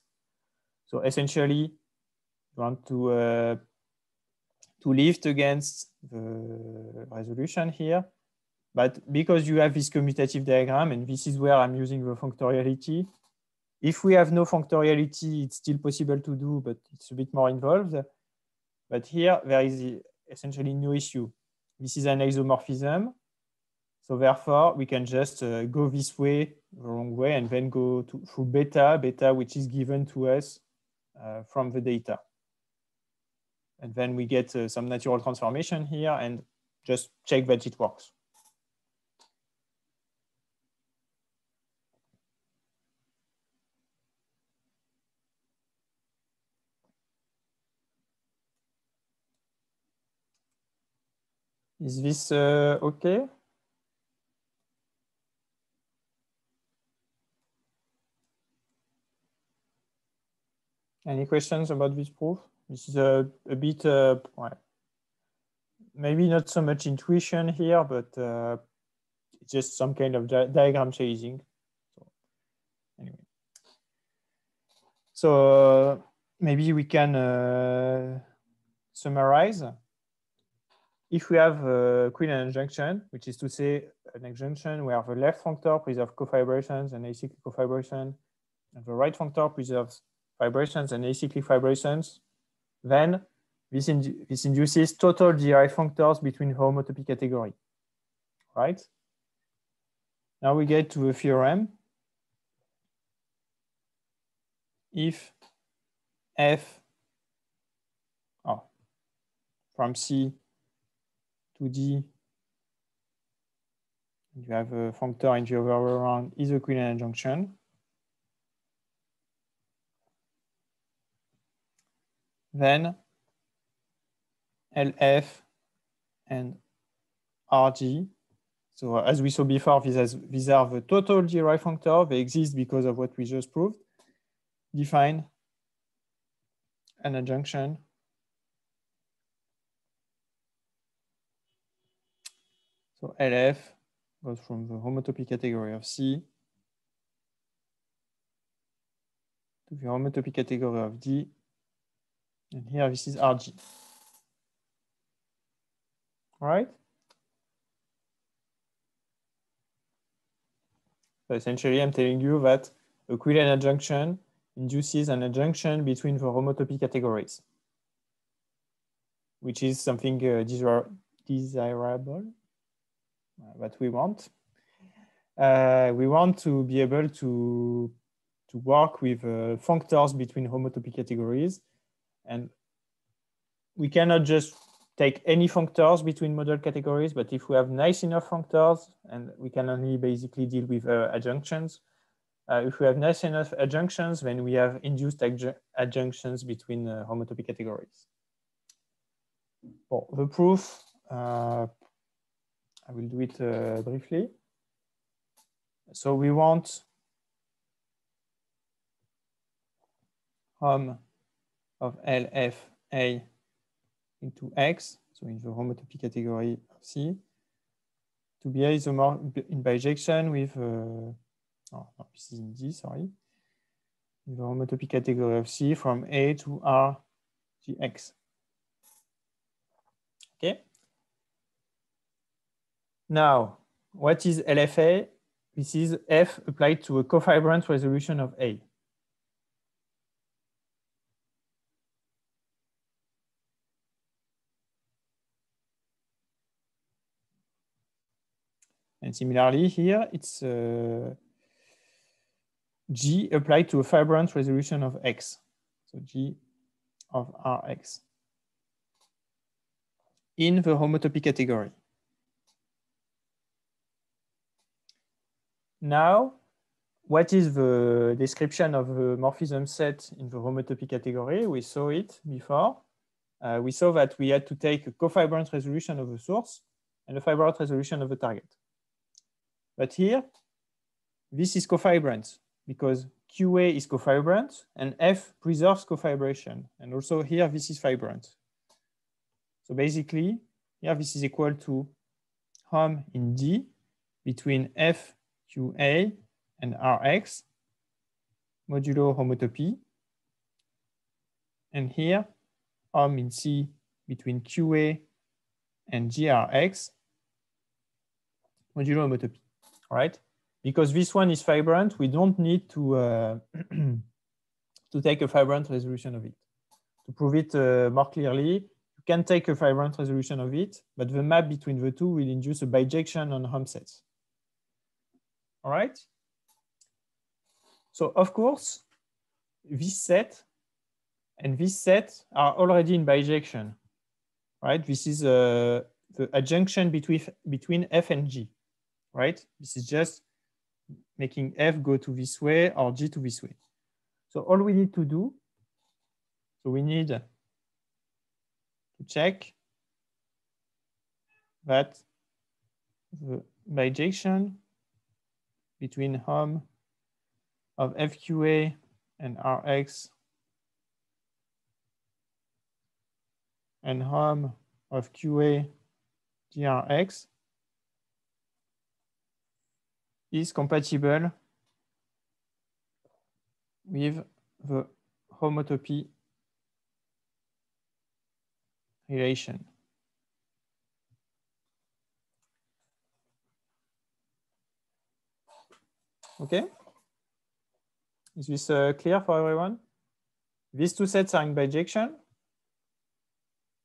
So essentially, you want to, uh, to lift against the resolution here But because you have this commutative diagram, and this is where I'm using the functoriality, if we have no functoriality, it's still possible to do, but it's a bit more involved. But here, there is essentially no issue. This is an isomorphism. So therefore, we can just uh, go this way, the wrong way, and then go to, through beta, beta, which is given to us uh, from the data. And then we get uh, some natural transformation here and just check that it works. Is this uh, okay? Any questions about this proof? This is a, a bit, uh, maybe not so much intuition here, but uh, just some kind of di diagram chasing. So anyway, so maybe we can uh, summarize. If we have uh, a Quillen adjunction, which is to say an adjunction where the left functor preserves cofibrations and acyclic cofibration, and the right functor preserves fibrations and acyclic fibrations, then this, this induces total derived functors between homotopy category, right? Now we get to the theorem. If f oh, from C to D, you have a functor in the overall round is a Quillen adjunction. Then LF and RG. So as we saw before, these are the total derived functor. They exist because of what we just proved. Define an adjunction So LF goes from the homotopy category of C to the homotopy category of D. And here this is RG. All right? So essentially I'm telling you that a Quillen adjunction induces an adjunction between the homotopy categories, which is something uh, desirable that we want. Uh, we want to be able to, to work with uh, functors between homotopy categories. And we cannot just take any functors between model categories, but if we have nice enough functors, and we can only basically deal with uh, adjunctions, uh, if we have nice enough adjunctions, then we have induced adju adjunctions between uh, homotopy categories. Well, the proof uh, I will do it uh, briefly. So we want hom of LFA into X, so in the homotopy category of C, to be isomorph in bijection with, uh, oh, no, this is in D, sorry, in the homotopy category of C from A to R GX. Okay. Now, what is LFA? This is F applied to a cofibrant resolution of A. And similarly here, it's uh, G applied to a fibrant resolution of X. So G of Rx in the homotopy category. Now, what is the description of the morphism set in the homotopy category? We saw it before. Uh, we saw that we had to take a cofibrant resolution of the source and a fibrant resolution of the target. But here, this is cofibrant because QA is cofibrant and F preserves cofibration. And also here, this is fibrant. So basically, here this is equal to hom in D between F QA and Rx modulo homotopy. And here, hom in C between QA and GRX modulo homotopy. All right. Because this one is fibrant, we don't need to, uh, to take a fibrant resolution of it. To prove it uh, more clearly, you can take a fibrant resolution of it, but the map between the two will induce a bijection on hom sets. All right. So of course, this set and this set are already in bijection, right? This is uh, the adjunction between, between F and G, right? This is just making F go to this way or G to this way. So all we need to do, so we need to check that the bijection between hom of FQA and Rx and hom of QA GRX is compatible with the homotopy relation. Okay, is this uh, clear for everyone? These two sets are in bijection.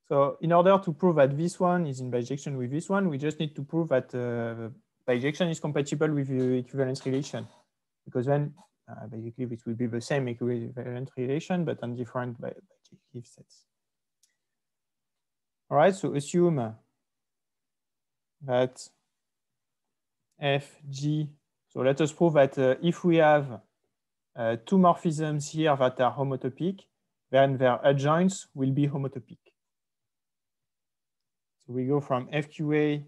So in order to prove that this one is in bijection with this one, we just need to prove that uh, bijection is compatible with the equivalence relation. Because then uh, basically it will be the same equivalent relation, but on different bijective sets. All right, so assume that FG, so let us prove that uh, if we have uh, two morphisms here that are homotopic, then their adjoints will be homotopic. So we go from FQA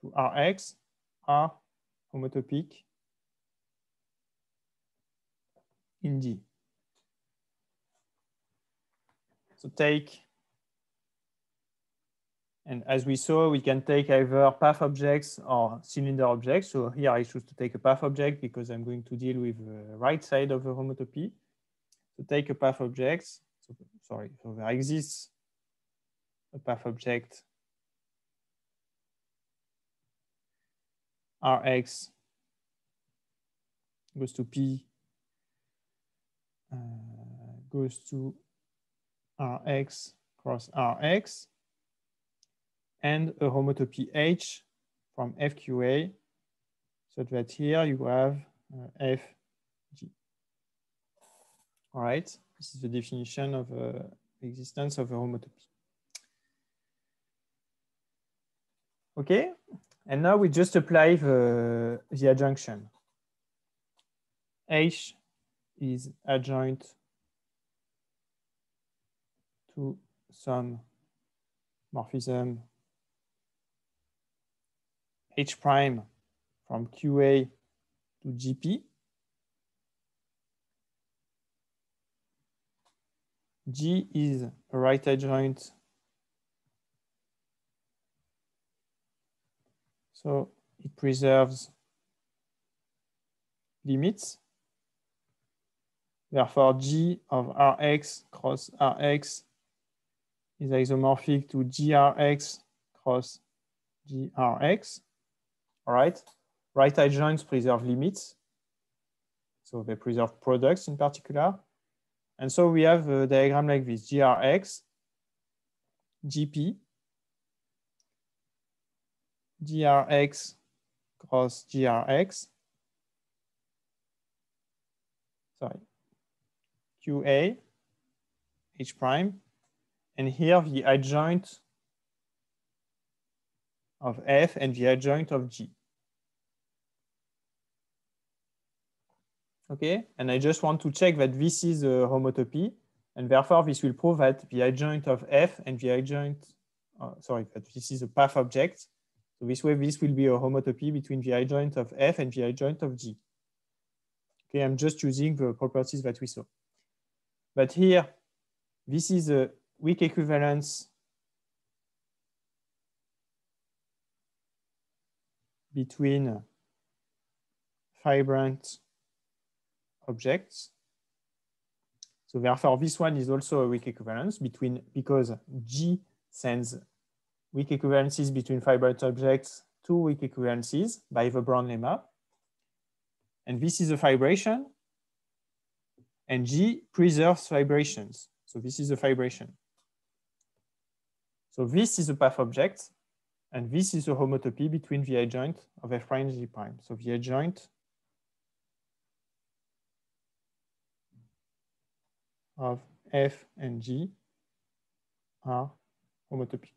to Rx, R homotopic in D. So take, and as we saw, we can take either path objects or cylinder objects. So here I choose to take a path object because I'm going to deal with the right side of the homotopy. So take a path object. So, sorry, so there exists a path object Rx goes to P uh, goes to Rx cross Rx and a homotopy H from FQA so that here you have uh, FG. All right, this is the definition of uh, existence of a homotopy. Okay, and now we just apply the, the adjunction. H is adjoint to some morphism H prime from QA to GP. G is a right adjoint So it preserves limits. Therefore, G of Rx cross Rx is isomorphic to GRX cross GRX. All right. Right adjoints preserve limits. So they preserve products in particular. And so we have a diagram like this, GRX, GP, grx cross grx, sorry, qa, h prime, and here the adjoint of f and the adjoint of g. Okay, and I just want to check that this is a homotopy, and therefore this will prove that the adjoint of f and the adjoint, uh, sorry, that this is a path object so this way, this will be a homotopy between the adjoint of F and the adjoint of G. Okay, I'm just using the properties that we saw. But here, this is a weak equivalence between fibrant objects. So therefore, this one is also a weak equivalence between because G sends weak equivalences between fibrant objects to weak equivalences by the Brown lemma. And this is a fibration. And G preserves fibrations. So this is a fibration. So this is a path object. And this is a homotopy between the adjoint of f prime and g prime. So the adjoint of f and g are homotopic.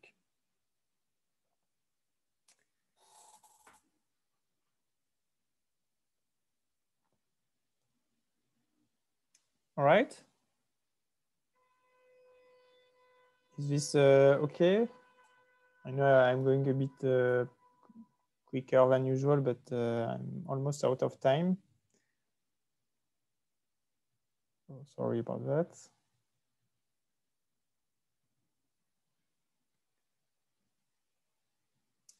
All right. Is this uh, okay? I know I'm going a bit uh, quicker than usual, but uh, I'm almost out of time. Oh, sorry about that.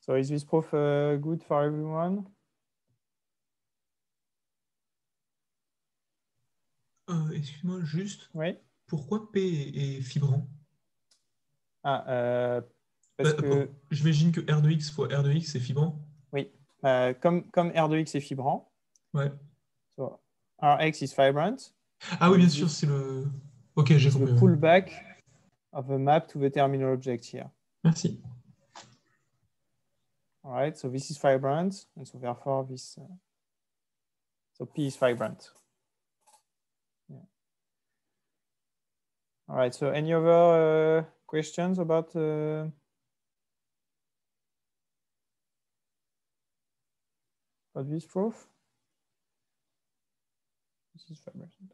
So is this proof uh, good for everyone? Euh, Excuse-moi, juste, Oui. pourquoi P est, fibrant? Ah, euh, parce Euh, que J'imagine que R de X fois R de X, c'est fibrant. euh, comme, comme R de X est fibrant, Ouais. so Rx is vibrant, Ah oui, bien sûr, c'est le... Ok, j'ai compris. ouais. pullback of the map to the terminal object here. Merci. All right, so this is vibrant, and so therefore this, uh, so P is vibrant. Yeah. All right, so any other uh, questions about uh, this proof? This is fibration.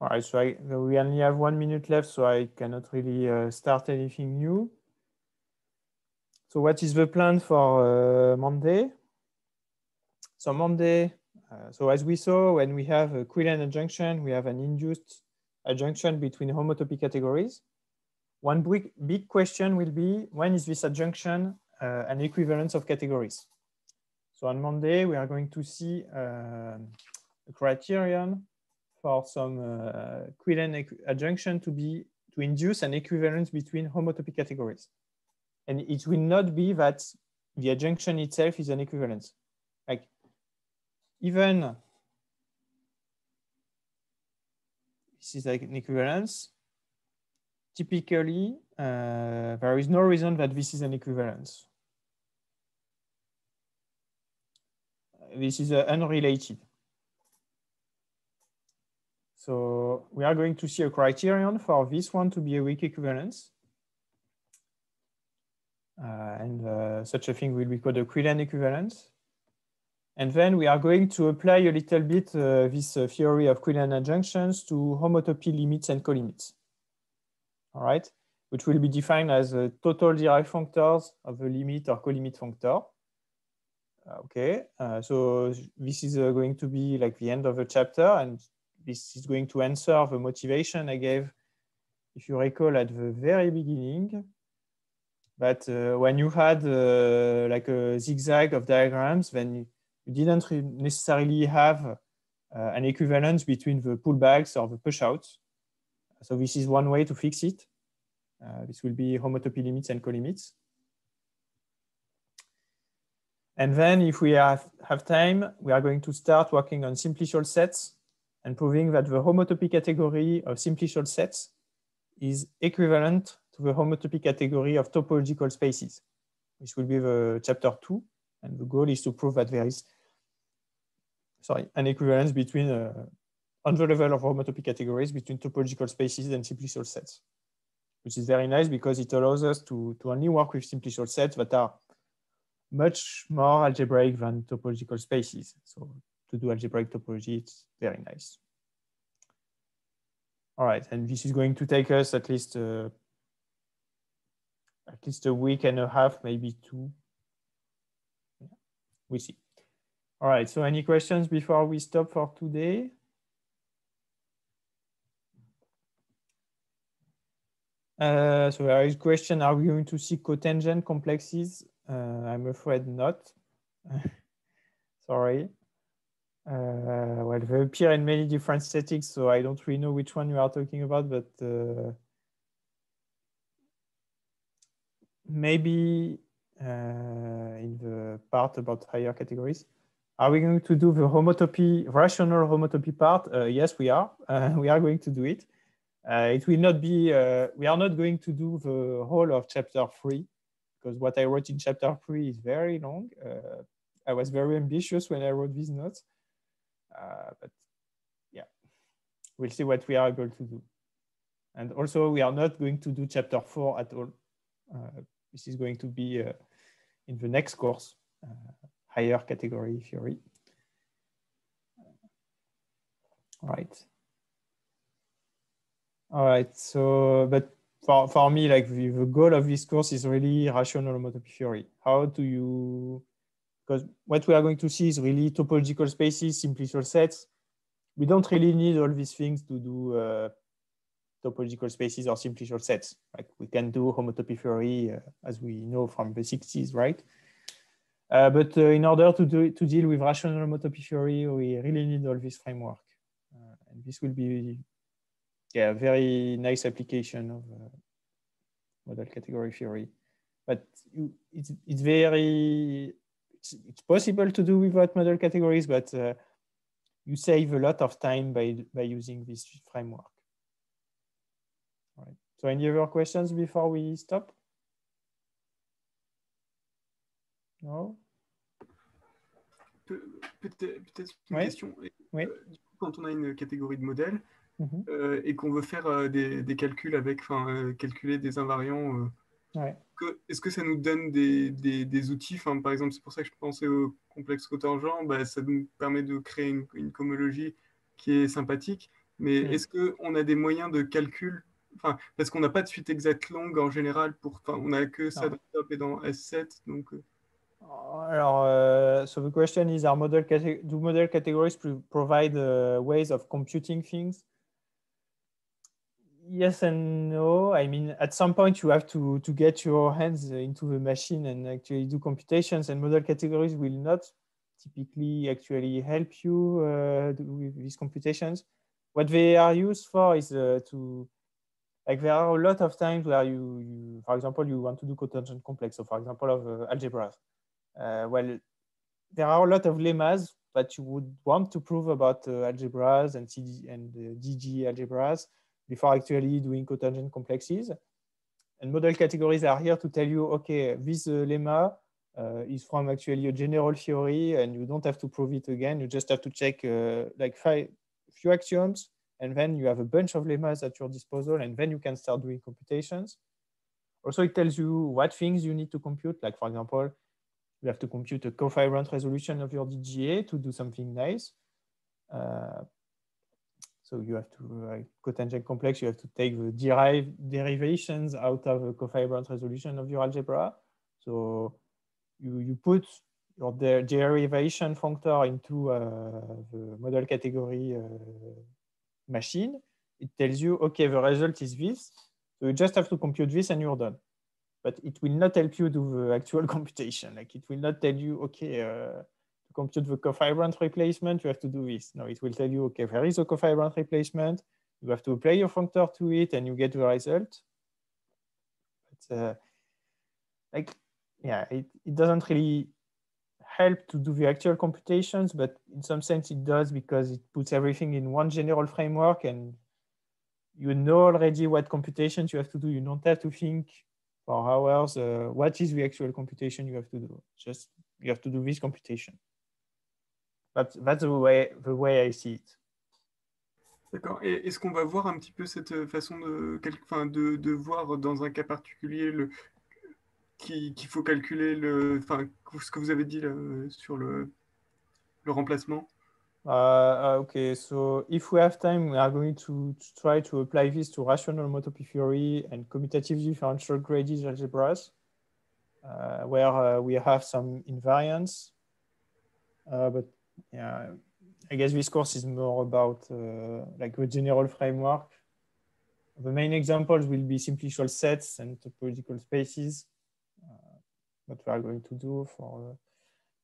All right, so I, we only have one minute left, so I cannot really uh, start anything new. So what is the plan for uh, Monday? So Monday, uh, so as we saw, when we have a Quillen adjunction, we have an induced adjunction between homotopy categories. One big, big question will be, when is this adjunction uh, an equivalence of categories? So on Monday, we are going to see uh, a criterion for some uh, Quillen adjunction to be to induce an equivalence between homotopy categories. And it will not be that the adjunction itself is an equivalence. Like even this is like an equivalence. Typically, uh, there is no reason that this is an equivalence. This is uh, unrelated. So we are going to see a criterion for this one to be a weak equivalence. Uh, and uh, such a thing will be called a Quillen equivalence. And then we are going to apply a little bit uh, this uh, theory of Quillen adjunctions to homotopy limits and colimits. All right, which will be defined as uh, total derived functors of a limit or colimit functor. Uh, okay, so this is going to be like the end of the chapter, and this is going to answer the motivation I gave, if you recall, at the very beginning but uh, when you had uh, like a zigzag of diagrams, then you didn't necessarily have uh, an equivalence between the pullbacks or the pushouts. So this is one way to fix it. this will be homotopy limits and colimits. And then if we have, have time, we are going to start working on simplicial sets and proving that the homotopy category of simplicial sets is equivalent to the homotopy category of topological spaces, which will be the chapter two. And the goal is to prove that there is, sorry, an equivalence between, uh, on the level of homotopy categories between topological spaces and simplicial sets, which is very nice because it allows us to, to only work with simplicial sets that are much more algebraic than topological spaces. So to do algebraic topology, it's very nice. All right, and this is going to take us at least uh, at least a week and a half, maybe two. Yeah, we see. All right, so any questions before we stop for today? Uh, so there is question, are we going to see cotangent complexes? Uh, I'm afraid not. Sorry. Uh, well, they appear in many different settings, so I don't really know which one you are talking about, but uh, maybe in the part about higher categories. Are we going to do the homotopy, rational homotopy part? Uh, yes, we are. Uh, we are going to do it. Uh, it will not be, we are not going to do the whole of chapter three because what I wrote in chapter three is very long. Uh, I was very ambitious when I wrote these notes, uh, but yeah, we'll see what we are able to do. And also we are not going to do chapter four at all. Uh, this is going to be uh, in the next course higher category theory. All right. All right. So, but for, for me, like the, the goal of this course is really rational homotopy theory. How do you, because what we are going to see is really topological spaces, simplicial sets. We don't really need all these things to do uh, topological spaces or simplicial sets. Like we can do homotopy theory uh, as we know from the 60s, right? Uh, but uh, in order to, do, to deal with rational homotopy theory, we really need all this framework. Uh, and this will be yeah, a very nice application of uh, model category theory. But you, it's, it's very, it's, it's, possible to do without model categories, but uh, you save a lot of time by, by using this framework. All right. So any other questions before we stop? No? Peut-être une question. Euh, quand on a une catégorie de modèles mhm. euh, et qu'on veut faire euh, des, calculs avec, enfin, calculer des invariants, est-ce que ça nous donne des, outils? Par exemple, c'est pour ça que je pensais au complexe Cotangent, bah, ça nous permet de créer une, une cohomologie qui est sympathique. Mais mhm. est-ce qu'on a des moyens de calcul? Enfin, parce qu'on n'a pas de suite exacte longue en général pour. Enfin, on n'a que ça dans top et dans S7. Donc. Uh, so the question is, are model do model categories provide uh, ways of computing things? Yes and no. I mean, at some point you have to, to get your hands into the machine and actually do computations and model categories will not typically actually help you uh, with these computations. What they are used for is uh, to, like there are a lot of times where you, you, for example, you want to do cotangent complex. So for example, of uh, algebras uh, well, there are a lot of lemmas that you would want to prove about uh, algebras and CD and uh, DG algebras before actually doing cotangent complexes. And model categories are here to tell you, okay, this lemma uh, is from actually a general theory and you don't have to prove it again. You just have to check uh, like five few axioms and then you have a bunch of lemmas at your disposal and then you can start doing computations. Also, it tells you what things you need to compute. Like for example, you have to compute a cofibrant resolution of your DGA to do something nice. Uh, so you have to, uh, cotangent complex, you have to take the derive derivations out of the cofibrant resolution of your algebra. So you, you put your der derivation functor into uh, the model category uh, machine. It tells you, okay, the result is this. So you just have to compute this and you're done but it will not help you do the actual computation. Like it will not tell you, okay, uh, compute the cofibrant replacement, you have to do this. Now it will tell you, okay, there is a cofibrant replacement. You have to apply your functor to it and you get the result. But uh, like, yeah, it, it doesn't really help to do the actual computations, but in some sense it does because it puts everything in one general framework and you know already what computations you have to do. You don't have to think for hours, uh, what is the actual computation you have to do? Just you have to do this computation. That's the way, the way I see it. D'accord. Et est-ce qu'on va voir un petit peu cette façon de, enfin, de, de voir dans un cas particulier le, qu'il faut calculer le, enfin, ce que vous avez dit là, sur le, le remplacement? Uh, uh, okay, so if we have time, we are going to, to, try to apply this to rational homotopy theory and commutative differential graded algebras, uh, where uh, we have some invariants. Uh, but yeah, I guess this course is more about uh, like the general framework. The main examples will be simplicial sets and topological spaces. what we are going to do for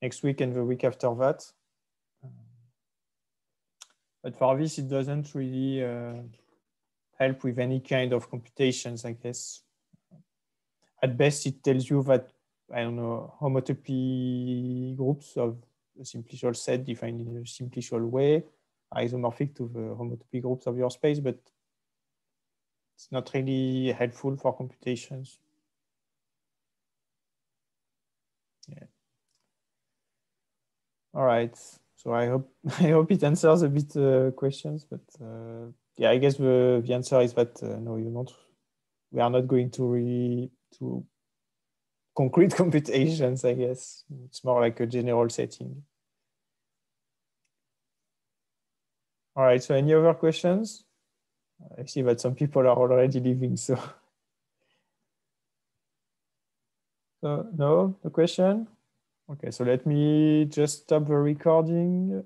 next week and the week after that. But for this, it doesn't really uh, help with any kind of computations, I guess. At best, it tells you that I don't know, homotopy groups of a simplicial set defined in a simplicial way isomorphic to the homotopy groups of your space, but it's not really helpful for computations. Yeah. All right. So I hope I hope it answers a bit uh, questions, but uh, yeah, I guess the, the answer is that uh, no, you don't. We are not going to really to concrete computations. I guess it's more like a general setting. All right. So any other questions? I see that some people are already leaving. So, so no, no question. Okay, so let me just stop the recording.